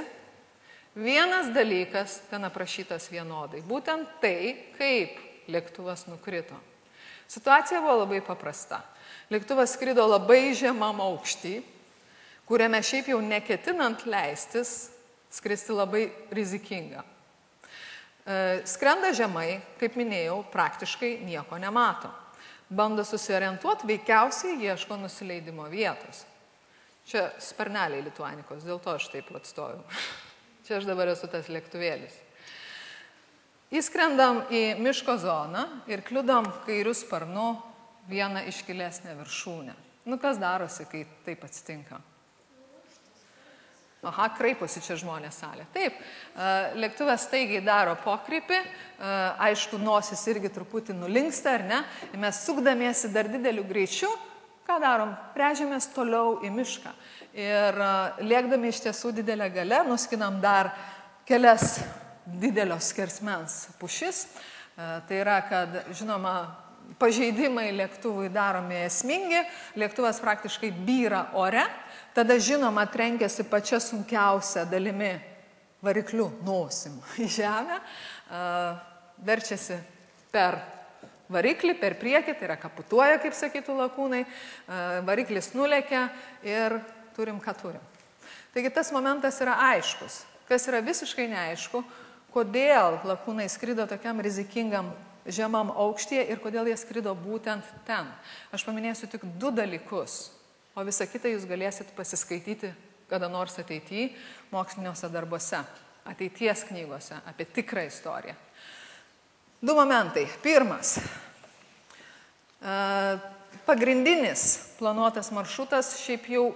vienas dalykas ten aprašytas vienodai. Būtent tai, kaip lėktuvas nukrito. Situacija buvo labai paprasta. Lėktuvas skrido labai žemam aukštį, kuriame šiaip jau neketinant leistis, skristi labai rizikinga. E, skrenda žemai, kaip minėjau, praktiškai nieko nemato. Bando susiorientuoti, veikiausiai ieško nusileidimo vietos. Čia sparneliai lituanikos, dėl to aš taip atstoju. Čia aš dabar esu tas lėktuvėlis. Įskrendam į miško zoną ir kliudom kairių sparnu vieną iškilesnę viršūnę. Nu kas darosi, kai taip atsitinka? Aha, kraiposi čia žmonės salė. Taip, lėktuvas staigiai daro pokrypį, aišku, nosis irgi truputį nulinksta, ar ne? Ir mes sukdamiesi dar dideliu greičiu, ką darom? Prežiamės toliau į mišką. Ir lėkdami iš tiesų didelę galę, nuskinam dar kelias didelio skersmens pušis. Tai yra, kad, žinoma, pažeidimai lėktuvui daromi esmingi, lėktuvas praktiškai byra ore Tada žinoma trenkiasi pačia sunkiausia dalimi varikliu nosim į žemę, verčiasi per variklį, per priekį, tai yra kaputuoja, kaip sakytų lakūnai, variklis nulekia ir turim, ką turim. Taigi tas momentas yra aiškus. Kas yra visiškai neaišku, kodėl lakūnai skrido tokiam rizikingam žemam aukštyje ir kodėl jie skrido būtent ten. Aš paminėsiu tik du dalykus, o visą kitą jūs galėsit pasiskaityti kada nors ateityje moksliniuose darbuose, ateities knygose apie tikrą istoriją. Du momentai. Pirmas. E, pagrindinis planuotas maršrutas šiaip jau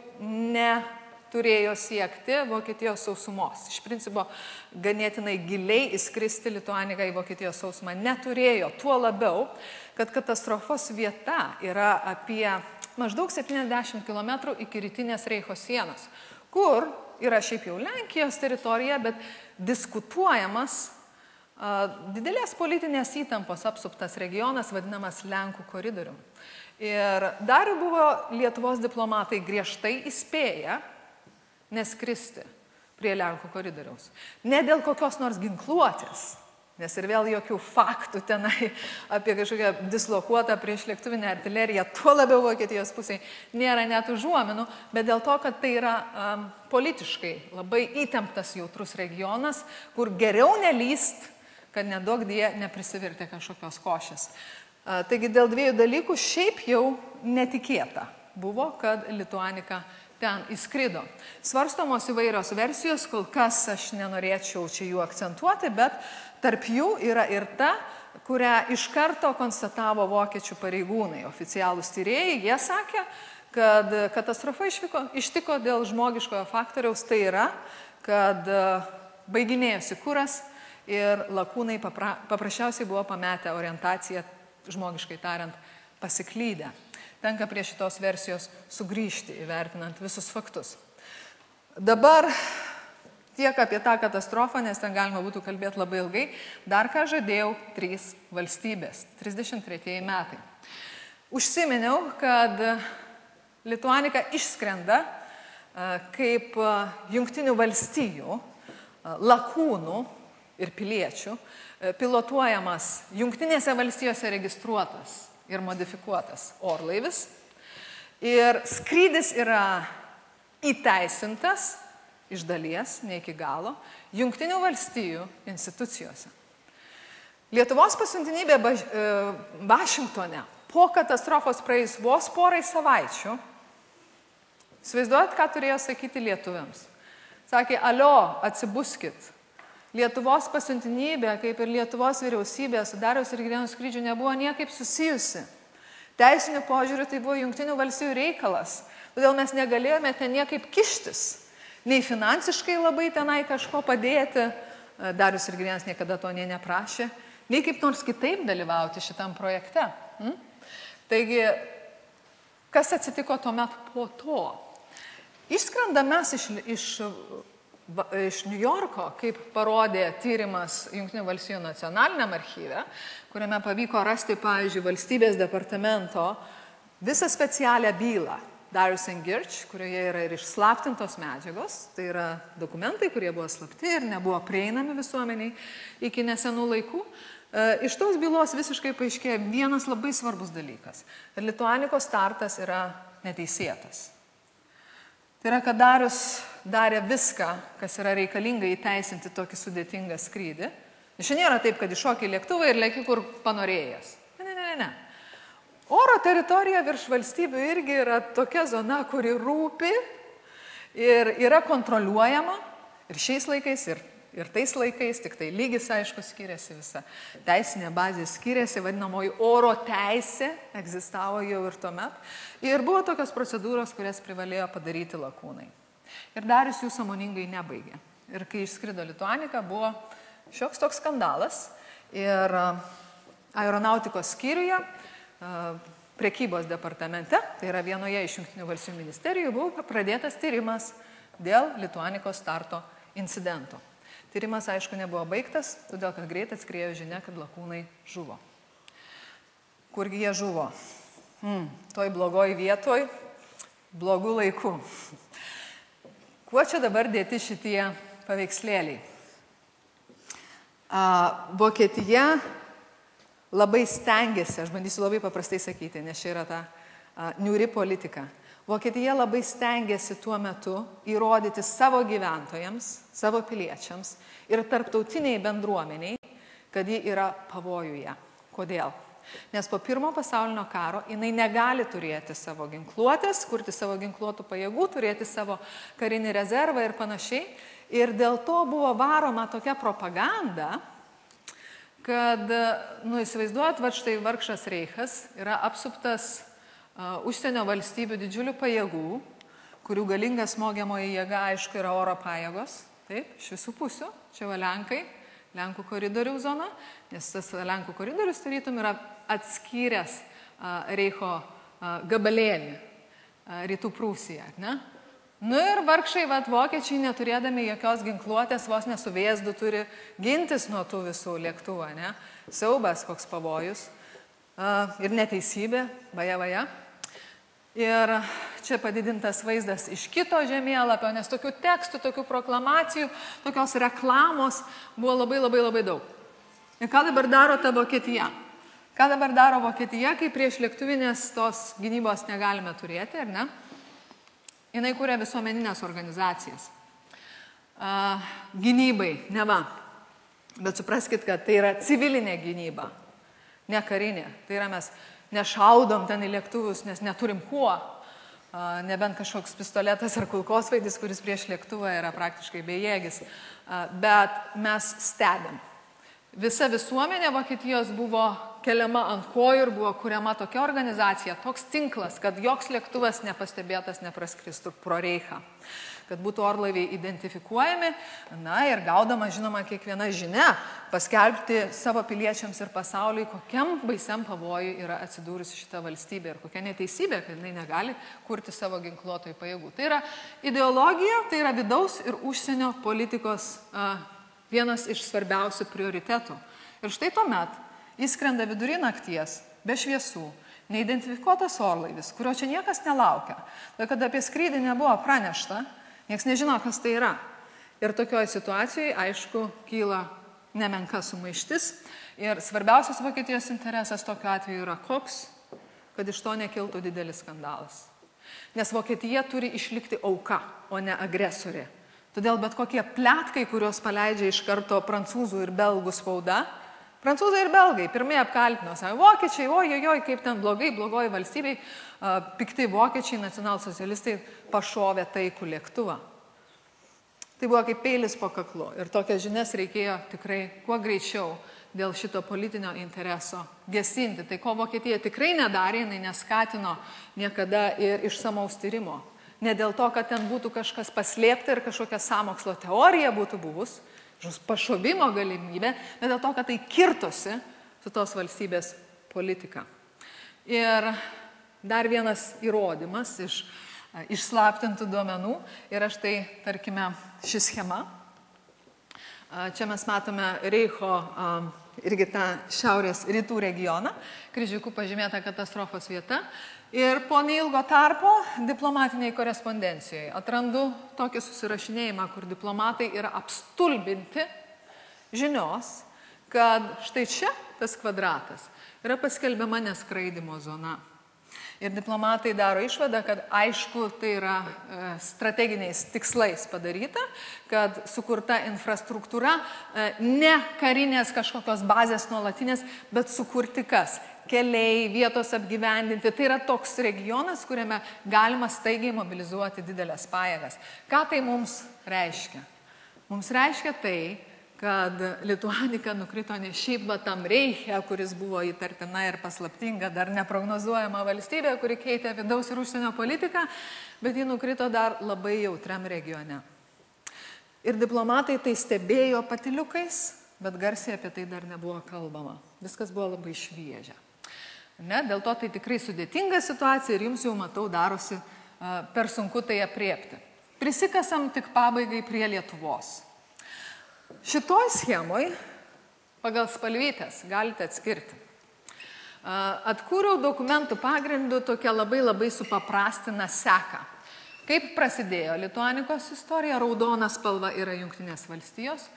neturėjo siekti Vokietijos sausumos. Iš principo, ganėtinai giliai įskristi Lituanika į Vokietijos sausumą neturėjo. Tuo labiau, kad katastrofos vieta yra apie maždaug 70 km iki rytinės Reicho sienos, kur yra šiaip jau Lenkijos teritorija, bet diskutuojamas didelės politinės įtampos apsuptas regionas vadinamas Lenkų koridorium. Ir dar buvo Lietuvos diplomatai griežtai įspėję neskristi prie Lenkų koridoriaus. Ne dėl kokios nors ginkluotės, Nes ir vėl jokių faktų tenai apie kažkokią dislokuotą prieš lėktuvinę artileriją, tuo labiau Vokietijos pusėje nėra net užuominų, bet dėl to, kad tai yra um, politiškai labai įtemptas jautrus regionas, kur geriau nelyst, kad nedaug die neprisivirti kažkokios košės. Uh, taigi dėl dviejų dalykų šiaip jau netikėta buvo, kad Lituanika ten įskrido. Svarstomos įvairios versijos, kol kas aš nenorėčiau čia jų akcentuoti, bet Tarp jų yra ir ta, kurią iš karto konstatavo vokiečių pareigūnai, oficialūs tyrėjai. Jie sakė, kad katastrofa išvyko, ištiko dėl žmogiškojo faktoriaus, tai yra, kad e, baiginėjosi kuras ir lakūnai papra, paprasčiausiai buvo pametę orientaciją, žmogiškai tariant, pasiklydę. Tenka prie šitos versijos sugrįžti įvertinant visus faktus. Dabar Tiek apie tą katastrofą, nes ten galima būtų kalbėti labai ilgai. Dar ką žadėjau, trys valstybės. 33 metai. Užsiminiau, kad Lituanika išskrenda kaip jungtinių valstijų lakūnų ir piliečių pilotuojamas jungtinėse valstijose registruotas ir modifikuotas orlaivis. Ir skrydis yra įteisintas iš dalies, ne iki galo, Junktinių valstijų institucijose. Lietuvos pasiuntinybė e, Vašingtone po katastrofos praeis vos porai savaičių. Įsivaizduojat, ką turėjo sakyti lietuviams? Sakė, alio, atsibuskit. Lietuvos pasiuntinybė, kaip ir Lietuvos vyriausybė, sudarius ir gyvenus skrydžių nebuvo niekaip susijusi. Teisinių požiūrių tai buvo jungtinių valstybių reikalas. Todėl mes negalėjome ten niekaip kištis nei finansiškai labai tenai kažko padėti, e, Darius ir Grienas niekada to nie neprašė, nei kaip nors kitaip dalyvauti šitam projekte. Hmm? Taigi, kas atsitiko tuomet po to? Išskrenda mes iš, iš, iš New Yorko, kaip parodė tyrimas Junktinių valstybių nacionaliniam archyve, kuriame pavyko rasti, pavyzdžiui, valstybės departamento visą specialią bylą Darius Engirč, kurioje yra ir išslaptintos medžiagos, tai yra dokumentai, kurie buvo slapti ir nebuvo prieinami visuomeniai iki nesenų laikų. E, iš tos bylos visiškai paaiškėjo vienas labai svarbus dalykas. Lituanikos startas yra neteisėtas. Tai yra, kad Darius darė viską, kas yra reikalinga įteisinti tokį sudėtingą skrydį. Šiandien nėra taip, kad iššokė lėktuvą ir lėki kur panorėjęs. Ne, ne, ne, ne. Oro teritorija virš valstybių irgi yra tokia zona, kuri rūpi ir yra kontroliuojama ir šiais laikais, ir, ir tais laikais, tik tai lygis, aišku, skiriasi visa. Teisinė bazė skiriasi, vadinamoji oro teisė egzistavo jau ir tuomet. Ir buvo tokios procedūros, kurias privalėjo padaryti lakūnai. Ir Darius jų samoningai nebaigė. Ir kai išskrido Lituanika, buvo šioks toks skandalas. Ir aeronautikos skyriuje prekybos departamente, tai yra vienoje iš Junktinių valstybių ministerijų, buvo pradėtas tyrimas dėl Lituanikos starto incidento. Tyrimas, aišku, nebuvo baigtas, todėl kad greit atskriejo žinia, kad lakūnai žuvo. Kurgi jie žuvo? Hmm, toj blogoj vietoj, blogų laikų. Kuo čia dabar dėti šitie paveikslėliai? A, Vokietija labai stengiasi, aš bandysiu labai paprastai sakyti, nes čia yra ta a, niuri politika. Vokietija labai stengiasi tuo metu įrodyti savo gyventojams, savo piliečiams ir tarptautiniai bendruomeniai, kad ji yra pavojuje. Kodėl? Nes po pirmo pasaulinio karo jinai negali turėti savo ginkluotės, kurti savo ginkluotų pajėgų, turėti savo karinį rezervą ir panašiai. Ir dėl to buvo varoma tokia propaganda, kad, nu, įsivaizduot, va štai vargšas Reichas yra apsuptas užsienio valstybių didžiulių pajėgų, kurių galinga smogiamoji jėga, aišku, yra oro pajėgos, taip, iš visų pusių, čia va Lenkai, Lenkų koridorių zona, nes tas Lenkų koridorius tarytum yra atskyręs Reicho gabalėlį, rytų Prūsiją, ne? Nu ir vargšai, vad, vokiečiai neturėdami jokios ginkluotės, vos nesuvėsdų turi gintis nuo tų visų lėktuvų, ne? Siaubas, koks pavojus. Uh, ir neteisybė, vaja vaja. Ir čia padidintas vaizdas iš kito žemėlapio, nes tokių tekstų, tokių proklamacijų, tokios reklamos buvo labai labai labai daug. Ir ką dabar daro ta Vokietija? Ką dabar daro Vokietija, kai prieš lėktuvinės tos gynybos negalime turėti, ar ne? Jis kūrė visuomeninės organizacijas. Uh, gynybai, ne va. Bet supraskite, kad tai yra civilinė gynyba, ne karinė. Tai yra mes nešaudom ten į lėktuvus, nes neturim kuo. Uh, nebent kažkoks pistoletas ar kulkosvaidis, kuris prieš lėktuvą yra praktiškai bejėgis. Uh, bet mes stebim Visa visuomenė Vokietijos buvo keliama ant kojų ir buvo kuriama tokia organizacija, toks tinklas, kad joks lėktuvas nepastebėtas nepraskristų pro Reichą kad būtų orlaiviai identifikuojami, na ir gaudama, žinoma, kiekviena žinia, paskelbti savo piliečiams ir pasauliui, kokiam baisiam pavojui yra atsidūrusi šita valstybė ir kokia neteisybė, kad jinai negali kurti savo ginkluotojų pajėgų. Tai yra ideologija, tai yra vidaus ir užsienio politikos uh, vienas iš svarbiausių prioritetų. Ir štai tuomet įskrenda vidurį nakties, be šviesų, neidentifikuotas orlaivis, kurio čia niekas nelaukia. Tai kad apie skrydį nebuvo pranešta, niekas nežino, kas tai yra. Ir tokioje situacijoje, aišku, kyla nemenka sumaištis. Ir svarbiausias Vokietijos interesas tokiu atveju yra koks, kad iš to nekiltų didelis skandalas. Nes Vokietija turi išlikti auka, o ne agresorė. Todėl bet kokie plėtkai, kuriuos paleidžia iš karto prancūzų ir belgų spauda, prancūzai ir belgai pirmieji apkaltino, savo vokiečiai, ojojoj, kaip ten blogai, blogoji valstybei, pikti vokiečiai, nacionalsocialistai pašovė taikų lėktuvą. Tai buvo kaip peilis po kaklu ir tokias žinias reikėjo tikrai kuo greičiau dėl šito politinio intereso gesinti. Tai ko Vokietija tikrai nedarė, jinai neskatino niekada ir išsamaus tyrimo ne dėl to, kad ten būtų kažkas paslėpta ir kažkokia samokslo teorija būtų buvus, pašovimo galimybė, bet dėl to, kad tai kirtosi su tos valstybės politika. Ir dar vienas įrodymas iš e, išslaptintų duomenų yra štai, tarkime, ši schema. Čia mes matome Reicho irgi tą šiaurės rytų regioną, kryžiukų pažymėta katastrofos vieta. Ir po neilgo tarpo diplomatiniai korespondencijoje atrandu tokį susirašinėjimą, kur diplomatai yra apstulbinti žinios, kad štai čia tas kvadratas yra paskelbiama neskraidimo zona. Ir diplomatai daro išvadą, kad aišku, tai yra e, strateginiais tikslais padaryta, kad sukurta infrastruktūra e, ne karinės kažkokios bazės nuolatinės, bet sukurti kas? Keliai, vietos apgyvendinti. Tai yra toks regionas, kuriame galima staigiai mobilizuoti didelės pajėgas. Ką tai mums reiškia? Mums reiškia tai, kad Lituanika nukrito ne šiaip va tam reikia, kuris buvo įtartina ir paslaptinga, dar neprognozuojama valstybė, kuri keitė vidaus ir užsienio politiką, bet ji nukrito dar labai jautriam regione. Ir diplomatai tai stebėjo patiliukais, bet garsiai apie tai dar nebuvo kalbama. Viskas buvo labai šviežia. Ne, dėl to tai tikrai sudėtinga situacija ir jums jau matau darosi per sunku tai apriepti. Prisikasam tik pabaigai prie Lietuvos. Šitoj schemoj pagal spalvytės galite atskirti. Atkūriau dokumentų pagrindų tokią labai labai supaprastiną seką. Kaip prasidėjo Lituanikos istorija, raudona spalva yra Junktinės valstijos,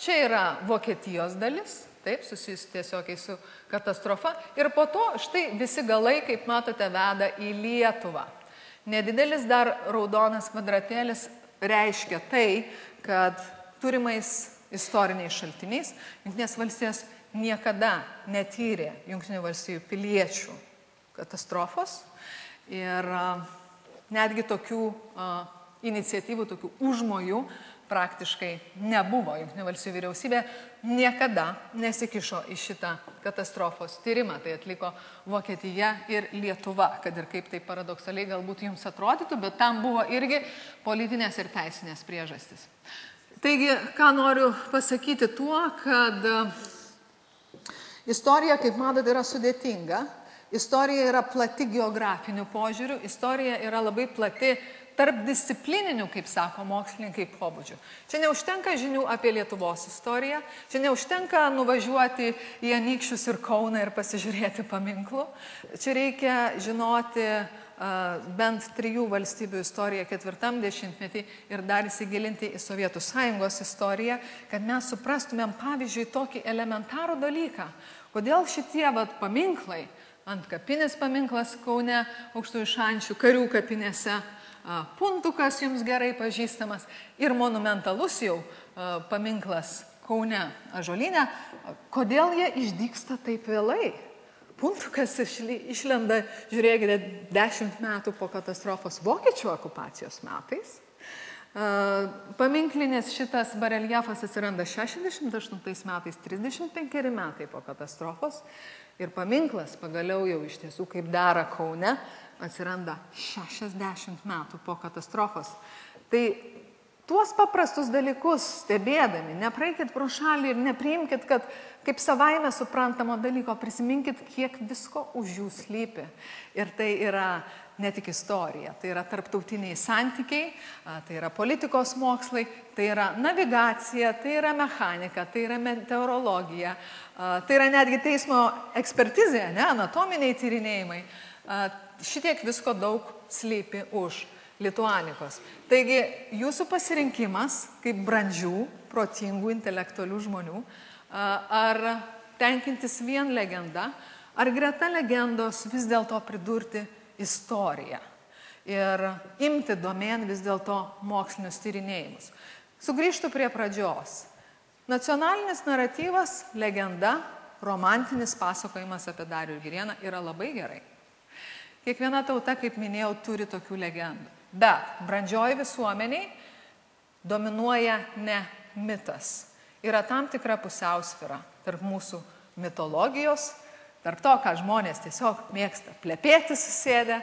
čia yra Vokietijos dalis, taip, susijusi tiesiogiai su katastrofa. Ir po to štai visi galai, kaip matote, veda į Lietuvą. Nedidelis dar raudonas kvadratėlis reiškia tai, kad turimais istoriniais šaltiniais, Junktinės valstijos niekada netyrė Junktinių valstijų piliečių katastrofos ir netgi tokių iniciatyvų, tokių užmojų praktiškai nebuvo. Junktinių valstybių vyriausybė niekada nesikišo į šitą katastrofos tyrimą. Tai atliko Vokietija ir Lietuva, kad ir kaip tai paradoksaliai galbūt jums atrodytų, bet tam buvo irgi politinės ir teisinės priežastis. Taigi, ką noriu pasakyti tuo, kad e, istorija, kaip matote, yra sudėtinga. Istorija yra plati geografinių požiūrių, istorija yra labai plati tarp disciplininių, kaip sako mokslininkai, pobūdžių. Čia neužtenka žinių apie Lietuvos istoriją, čia neužtenka nuvažiuoti į Anykščius ir Kauną ir pasižiūrėti paminklų, čia reikia žinoti bent trijų valstybių istoriją ketvirtam dešimtmetį ir dar įsigilinti į Sovietų sąjungos istoriją, kad mes suprastumėm, pavyzdžiui, tokį elementarų dalyką. Kodėl šitie vat, paminklai, ant kapinis paminklas Kaune, aukštųjų šančių, karių kapinėse, puntukas jums gerai pažįstamas ir monumentalus jau paminklas Kaune, Ažolinė, kodėl jie išdyksta taip vėlai? Puntukas išlenda, žiūrėkite, dešimt metų po katastrofos vokiečių okupacijos metais. Paminklinis šitas bareljefas atsiranda 68 metais, 35 metai po katastrofos ir paminklas pagaliau jau iš tiesų kaip dera Kaune atsiranda 60 metų po katastrofos. Tai tuos paprastus dalykus stebėdami, nepraeikit pro šalį ir nepriimkit, kad kaip savaime suprantamo dalyko, prisiminkit, kiek visko už jų slypi. Ir tai yra ne tik istorija, tai yra tarptautiniai santykiai, tai yra politikos mokslai, tai yra navigacija, tai yra mechanika, tai yra meteorologija, tai yra netgi teismo ekspertizė, ne, anatominiai tyrinėjimai. Šitiek visko daug slypi už lituanikos. Taigi jūsų pasirinkimas kaip brandžių, protingų, intelektualių žmonių, ar tenkintis vien legenda, ar greta legendos vis dėlto pridurti istoriją ir imti domen vis dėlto mokslinius tyrinėjimus. Sugrįžtų prie pradžios. Nacionalinis naratyvas, legenda, romantinis pasakojimas apie Darių ir Girieną yra labai gerai. Kiekviena tauta, kaip minėjau, turi tokių legendų. Bet brandžioji visuomeniai dominuoja ne mitas. Yra tam tikra pusiausvyra tarp mūsų mitologijos, tarp to, ką žmonės tiesiog mėgsta plepėti susėdę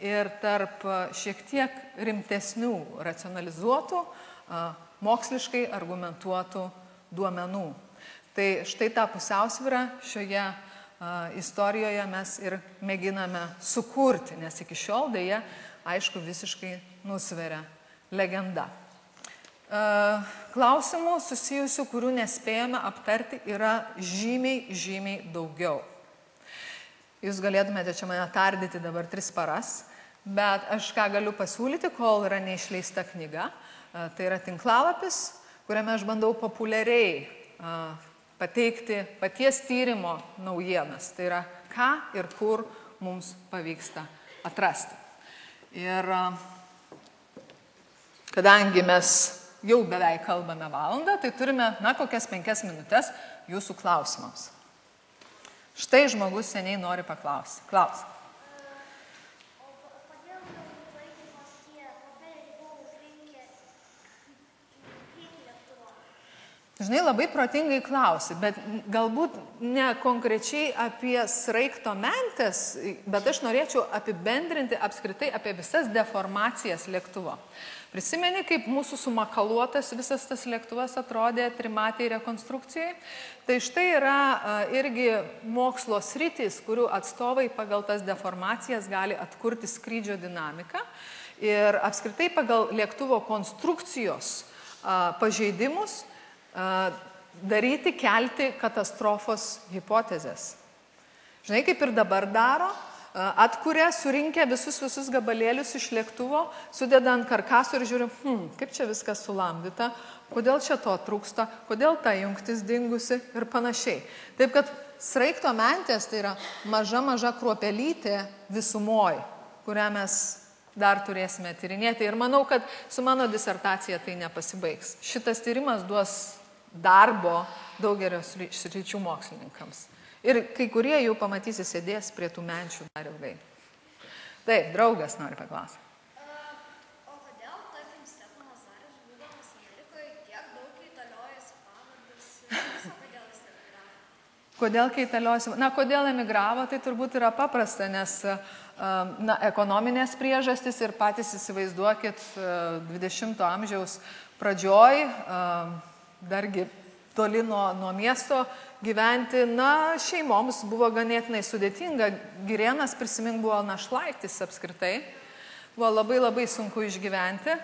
ir tarp šiek tiek rimtesnių, racionalizuotų, moksliškai argumentuotų duomenų. Tai štai tą pusiausvyrą šioje istorijoje mes ir mėginame sukurti, nes iki šiol dėja aišku, visiškai nusveria legenda. Klausimų susijusių, kurių nespėjome aptarti, yra žymiai, žymiai daugiau. Jūs galėtumėte čia mane tardyti dabar tris paras, bet aš ką galiu pasiūlyti, kol yra neišleista knyga, tai yra tinklalapis, kuriame aš bandau populiariai pateikti paties tyrimo naujienas. Tai yra, ką ir kur mums pavyksta atrasti. Ir kadangi mes jau beveik kalbame valandą, tai turime, na, kokias penkias minutės jūsų klausimams. Štai žmogus seniai nori paklausti. Klaus. Žinai, labai protingai klausi, bet galbūt ne konkrečiai apie sraigto mentės, bet aš norėčiau apibendrinti apskritai apie visas deformacijas lėktuvo. Prisimeni, kaip mūsų sumakaluotas visas tas lėktuvas atrodė trimatėje rekonstrukcijai? Tai štai yra irgi mokslo sritis, kurių atstovai pagal tas deformacijas gali atkurti skrydžio dinamiką ir apskritai pagal lėktuvo konstrukcijos pažeidimus daryti, kelti katastrofos hipotezės. Žinai, kaip ir dabar daro, atkuria, surinkę visus visus gabalėlius iš lėktuvo, sudeda ant karkaso ir žiūri, hm, kaip čia viskas sulamdyta, kodėl čia to trūksta, kodėl ta jungtis dingusi ir panašiai. Taip kad sraigto mentės tai yra maža maža kruopelytė visumoji, kurią mes dar turėsime tyrinėti. Ir manau, kad su mano disertacija tai nepasibaigs. Šitas tyrimas duos darbo daugelio sričių mokslininkams. Ir kai kurie jų pamatysi sėdės prie tų menčių dar ilgai. Taip, draugas nori paklausyti. O kodėl? Kodėl kaitaliosi? Na, kodėl emigravo, tai turbūt yra paprasta, nes na, ekonominės priežastys ir patys įsivaizduokit 20-ojo amžiaus pradžioj dargi toli nuo, nuo miesto gyventi, na, šeimoms buvo ganėtinai sudėtinga. Girienas, prisimink, buvo našlaitis apskritai. Buvo labai labai sunku išgyventi.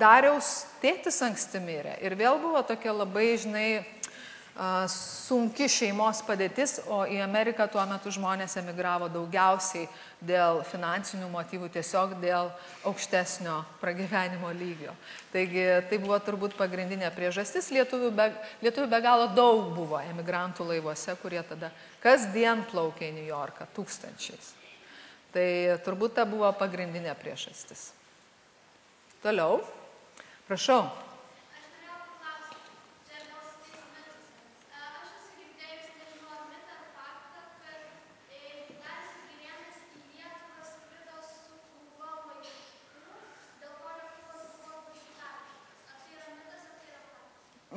Dariaus tėtis anksti mirė. Ir vėl buvo tokia labai, žinai, sunki šeimos padėtis, o į Ameriką tuo metu žmonės emigravo daugiausiai dėl finansinių motyvų, tiesiog dėl aukštesnio pragyvenimo lygio. Taigi tai buvo turbūt pagrindinė priežastis. Lietuvių be, lietuvių be galo daug buvo emigrantų laivuose, kurie tada kasdien plaukė į New Yorką tūkstančiais. Tai turbūt ta buvo pagrindinė priežastis. Toliau. Prašau.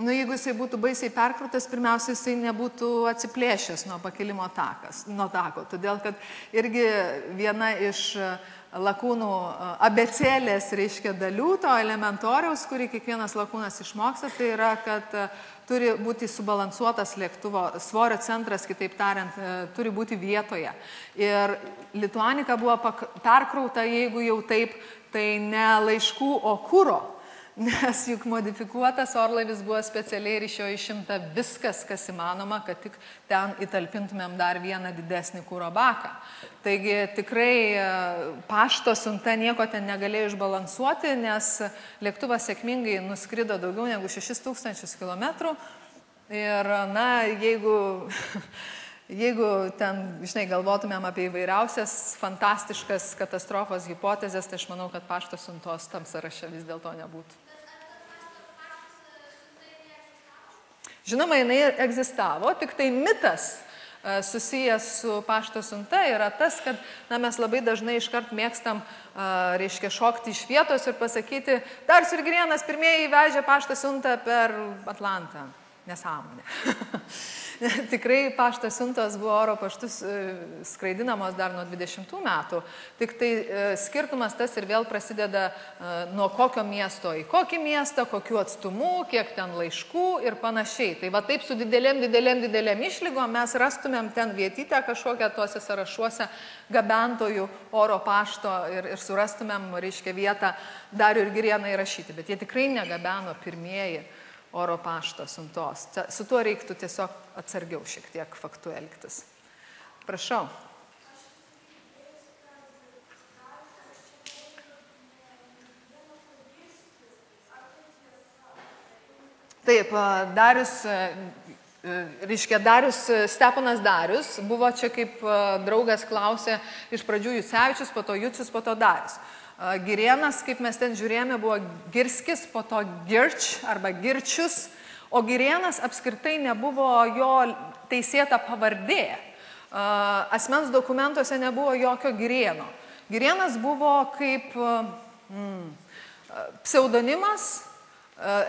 Nu, jeigu jisai būtų baisiai perkrūtas, pirmiausia, jisai nebūtų atsiplėšęs nuo pakilimo takas, nuo tako. Todėl, kad irgi viena iš e, lakūnų e, abecėlės, reiškia, dalių to elementoriaus, kurį kiekvienas lakūnas išmoksta, tai yra, kad e, turi būti subalansuotas lėktuvo svorio centras, kitaip tariant, turi būti vietoje. Ir lituanika buvo perkrauta, jeigu jau taip, tai ne laiškų, o kūro nes juk modifikuotas orlaivis buvo specialiai ir iš jo išimta viskas, kas įmanoma, kad tik ten įtalpintumėm dar vieną didesnį kūro baką. Taigi tikrai e, pašto siunta nieko ten negalėjo išbalansuoti, nes lėktuvas sėkmingai nuskrido daugiau negu 6000 km. Ir, na, jeigu Jeigu ten, žinai, galvotumėm apie įvairiausias fantastiškas katastrofos hipotezės, tai aš manau, kad pašto siuntos tam sąraše vis dėlto nebūtų. Žinoma, jinai egzistavo, tik tai mitas e, susijęs su pašto siunta yra tas, kad na, mes labai dažnai iškart mėgstam, a, e, reiškia, šokti iš vietos ir pasakyti, dar Sirgrienas pirmieji įvežė pašto siuntą per Atlantą. Nesąmonė. Tikrai pašto siuntos buvo oro paštus e, skraidinamos dar nuo 20 metų. Tik tai e, skirtumas tas ir vėl prasideda e, nuo kokio miesto į kokį miestą, kokiu atstumu, kiek ten laiškų ir panašiai. Tai va taip su didelėm, didelėm, didelėm išlygom mes rastumėm ten vietytę kažkokią tuose sąrašuose gabentojų oro pašto ir, ir surastumėm, reiškia, vietą dar ir girieną įrašyti. Bet jie tikrai negabeno pirmieji oro pašto siuntos. Su tuo reiktų tiesiog atsargiau šiek tiek faktų elgtis. Prašau. Taip, Darius, reiškia, Darius, Stepanas Darius buvo čia kaip draugas klausė iš pradžių Jusevičius, po to Jucius, po to Darius. Girienas, kaip mes ten žiūrėjome, buvo Girskis, po to Girč arba Girčius, o Girienas apskritai nebuvo jo teisėta pavardė. Asmens dokumentuose nebuvo jokio Girieno. Girienas buvo kaip mm, pseudonimas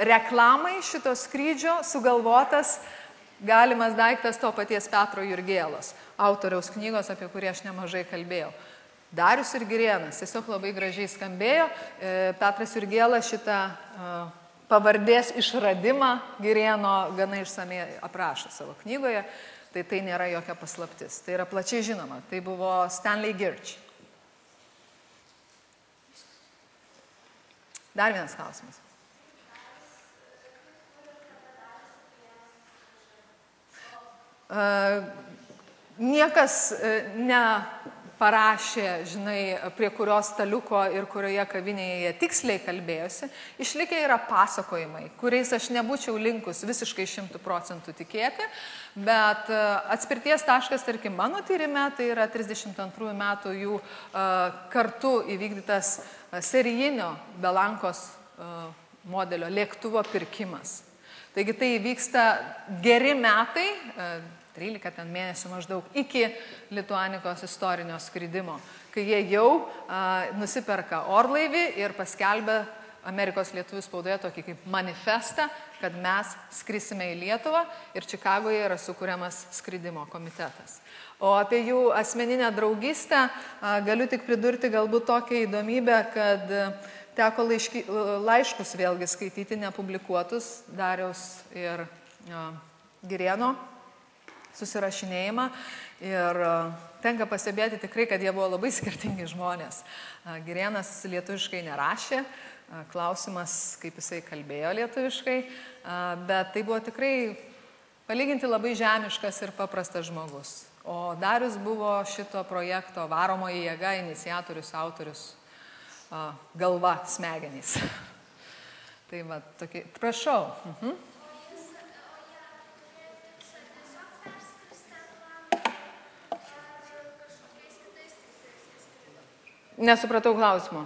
reklamai šito skrydžio sugalvotas galimas daiktas to paties Petro Jurgėlos, autoriaus knygos, apie kurį aš nemažai kalbėjau. Darius ir Girienas. Tiesiog labai gražiai skambėjo. E, Petras Jurgėlas šitą e, pavardės išradimą Girieno gana išsamei aprašo savo knygoje. Tai tai nėra jokia paslaptis. Tai yra plačiai žinoma. Tai buvo Stanley Girch. Dar vienas klausimas. Uh, niekas ne parašė, žinai, prie kurios staliuko ir kurioje kavinėje jie tiksliai kalbėjosi, išlikę yra pasakojimai, kuriais aš nebūčiau linkus visiškai šimtų procentų tikėti, bet e, atspirties taškas, tarkim, mano tyrime, tai yra 32 metų jų e, kartu įvykdytas e, serijinio Belankos modelio lėktuvo pirkimas. Taigi tai vyksta geri metai, 13 ten mėnesių maždaug iki Lituanikos istorinio skridimo, kai jie jau a, nusiperka orlaivį ir paskelbia Amerikos lietuvių spaudoje tokį kaip manifestą, kad mes skrisime į Lietuvą ir Čikagoje yra sukūriamas skridimo komitetas. O apie jų asmeninę draugystę a, galiu tik pridurti galbūt tokią įdomybę, kad teko laiški, laiškus vėlgi skaityti nepublikuotus Dariaus ir a, Girieno susirašinėjimą ir e, tenka pastebėti tikrai, kad jie buvo labai skirtingi žmonės. E, Girienas lietuviškai nerašė, e, klausimas, kaip jisai kalbėjo lietuviškai, bet tai buvo tikrai Palyginti labai žemiškas ir paprastas žmogus. O Darius buvo šito projekto varomoji jėga, iniciatorius, autorius, galva, smegenys. tai va, tokie, prašau. Mhm. Nesupratau klausimo.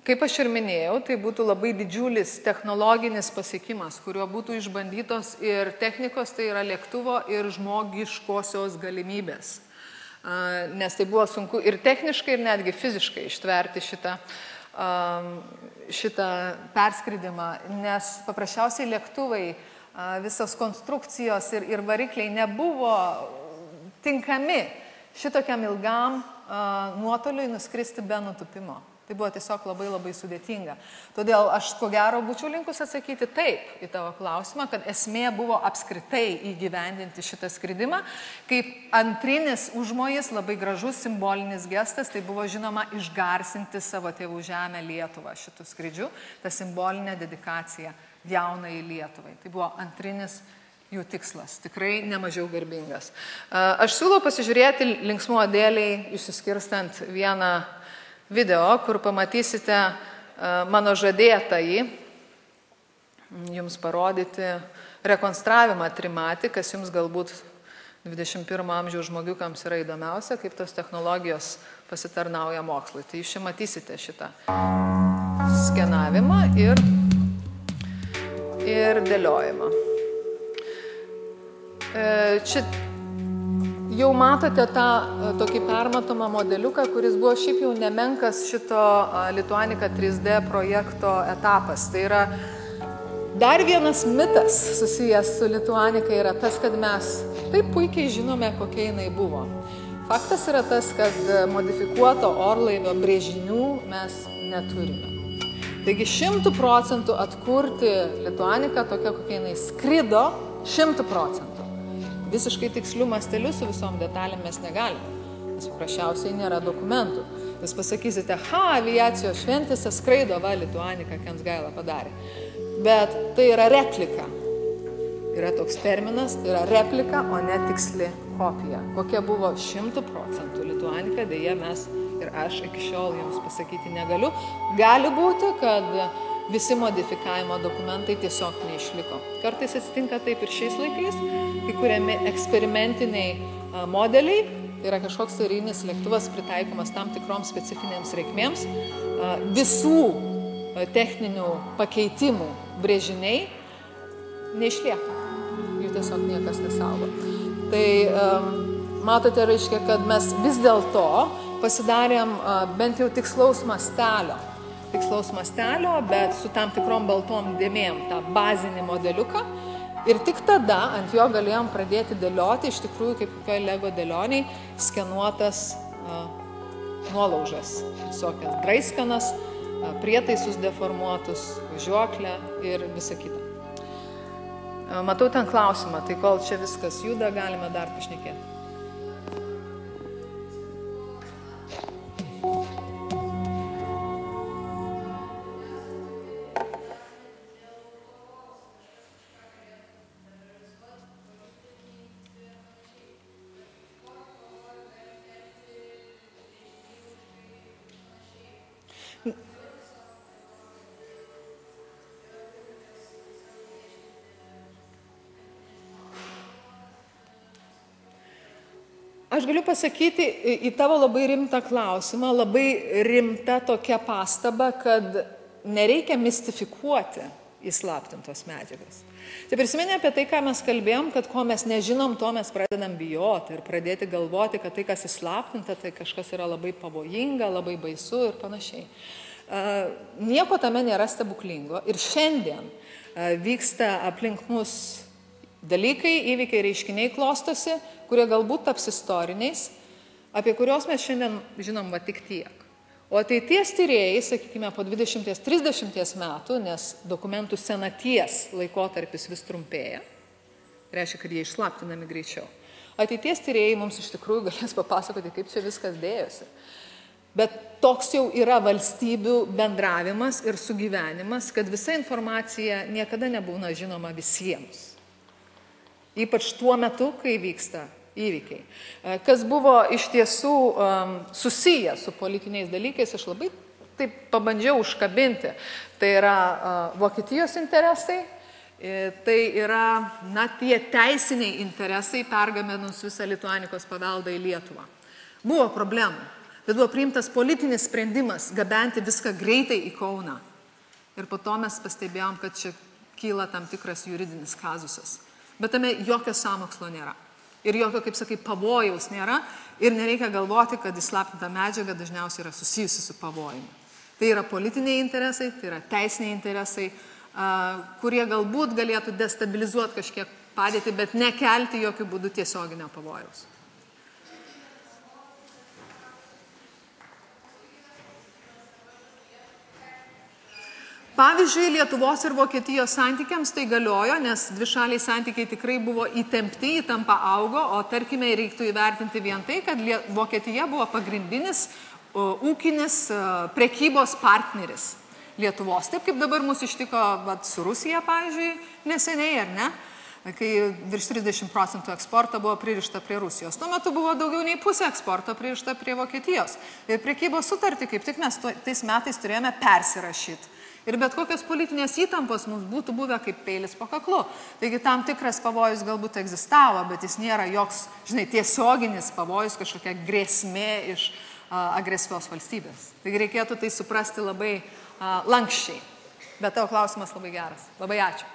Kaip aš ir minėjau, tai būtų labai didžiulis technologinis pasiekimas, kuriuo būtų išbandytos ir technikos, tai yra lėktuvo ir žmogiškosios galimybės. Nes tai buvo sunku ir techniškai, ir netgi fiziškai ištverti šitą, šitą perskridimą, nes paprasčiausiai lėktuvai visos konstrukcijos ir, ir varikliai nebuvo tinkami šitokiam ilgam nuotoliui nuskristi be nutupimo. Tai buvo tiesiog labai labai sudėtinga. Todėl aš ko gero būčiau linkus atsakyti taip į tavo klausimą, kad esmė buvo apskritai įgyvendinti šitą skridimą. Kaip antrinis užmojas, labai gražus simbolinis gestas, tai buvo žinoma išgarsinti savo tėvų žemę Lietuvą šitų skrydžių, ta simbolinė dedikacija jaunai Lietuvai. Tai buvo antrinis jų tikslas, tikrai nemažiau garbingas. Aš siūlau pasižiūrėti linksmuo dėliai, išsiskirstant vieną video, kur pamatysite mano žadėtąjį, jums parodyti rekonstravimą trimatį, kas jums galbūt 21 amžiaus žmogiukams yra įdomiausia, kaip tos technologijos pasitarnauja mokslui. Tai jūs čia matysite šitą skenavimą ir ir dėliojimą. E, čia jau matote tą e, tokį permatomą modeliuką, kuris buvo šiaip jau nemenkas šito Lituanika 3D projekto etapas. Tai yra dar vienas mitas susijęs su Lituanika yra tas, kad mes taip puikiai žinome, kokia jinai buvo. Faktas yra tas, kad modifikuoto orlaivio brėžinių mes neturime. Taigi šimtų procentų atkurti Lituaniką tokia, kokia jinai skrido, šimtų procentų. Visiškai tikslių mastelių su visom detalėm mes negalime, nes paprasčiausiai nėra dokumentų. Jūs pasakysite, ha, aviacijos šventėse skraido va Lituanika, Kensgaila padarė. Bet tai yra replika. Yra toks terminas, tai yra replika, o ne tiksli kopija. Kokia buvo šimtų procentų Lituanika, dėja mes ir aš iki šiol jums pasakyti negaliu. Gali būti, kad visi modifikavimo dokumentai tiesiog neišliko. Kartais atsitinka taip ir šiais laikais, kai kuriami eksperimentiniai modeliai, tai yra kažkoks serijinis lėktuvas pritaikomas tam tikroms specifinėms reikmėms, visų techninių pakeitimų brėžiniai neišlieka. Jų tiesiog niekas nesaugo. Tai matote, reiškia, kad mes vis dėlto pasidarėm bent jau tikslaus mastelio. Tikslaus mastelio, bet su tam tikrom baltom dėmėm, tą bazinį modeliuką. Ir tik tada ant jo galėjom pradėti dėlioti, iš tikrųjų, kaip kokioje Lego dėlioniai, skenuotas a, nuolaužas, visokias draiskanas, a, prietaisus deformuotus, važiuoklę ir visa kita. A, matau ten klausimą, tai kol čia viskas juda, galime dar pašnekėti. Thank you. Aš galiu pasakyti į tavo labai rimtą klausimą, labai rimta tokia pastaba, kad nereikia mistifikuoti įslaptintos medžiagos. Tai prisiminė apie tai, ką mes kalbėjom, kad ko mes nežinom, to mes pradedam bijoti ir pradėti galvoti, kad tai, kas įslaptinta, tai kažkas yra labai pavojinga, labai baisu ir panašiai. Nieko tame nėra stebuklingo ir šiandien vyksta aplink mus dalykai, įvykiai, reiškiniai klostosi, kurie galbūt taps istoriniais, apie kuriuos mes šiandien žinom va tik tiek. O ateities tyrėjai, sakykime, po 20-30 metų, nes dokumentų senaties laikotarpis vis trumpėja, reiškia, kad jie išslaptinami greičiau. Ateities tyrėjai mums iš tikrųjų galės papasakoti, kaip čia viskas dėjosi. Bet toks jau yra valstybių bendravimas ir sugyvenimas, kad visa informacija niekada nebūna žinoma visiems. Ypač tuo metu, kai vyksta įvykiai. E, kas buvo iš tiesų um, susiję su politiniais dalykais, aš labai taip pabandžiau užkabinti. Tai yra uh, Vokietijos interesai, e, tai yra, na, tie teisiniai interesai pergamenus visą lituanikos paveldą į Lietuvą. Buvo problemų, bet buvo priimtas politinis sprendimas gabenti viską greitai į Kauną. Ir po to mes pastebėjom, kad čia kyla tam tikras juridinis kazusas. Bet tame jokio samokslo nėra. Ir jokio, kaip sakai, pavojaus nėra. Ir nereikia galvoti, kad įslaptinta medžiaga dažniausiai yra susijusi su pavojumi. Tai yra politiniai interesai, tai yra teisiniai interesai, kurie galbūt galėtų destabilizuoti kažkiek padėti, bet nekelti jokių būdų tiesioginio pavojaus. Pavyzdžiui, Lietuvos ir Vokietijos santykiams tai galiojo, nes dvišaliai santykiai tikrai buvo įtempti, įtampa augo, o tarkime reiktų įvertinti vien tai, kad Vokietija buvo pagrindinis ūkinis prekybos partneris Lietuvos. Taip kaip dabar mūsų ištiko vat, su Rusija, pavyzdžiui, neseniai, ar ne? kai virš 30 procentų eksporto buvo pririšta prie Rusijos. Tuo metu buvo daugiau nei pusė eksporto pririšta prie Vokietijos. Ir priekybos sutartį kaip tik mes tais metais turėjome persirašyti Ir bet kokios politinės įtampos mums būtų buvę kaip peilis po kaklu. Taigi tam tikras pavojus galbūt egzistavo, bet jis nėra joks, žinai, tiesioginis pavojus, kažkokia grėsmė iš a, agresyvios valstybės. Taigi reikėtų tai suprasti labai a, lankščiai. Bet tavo klausimas labai geras. Labai ačiū.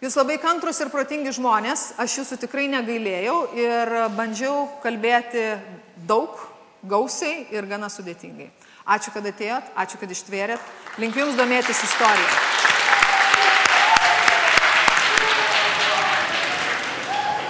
Jūs labai kantrus ir protingi žmonės, aš jūsų tikrai negailėjau ir bandžiau kalbėti daug, gausiai ir gana sudėtingai. Ačiū, kad atėjot, ačiū, kad ištvėrėt. Linkiu Jums domėtis istoriją.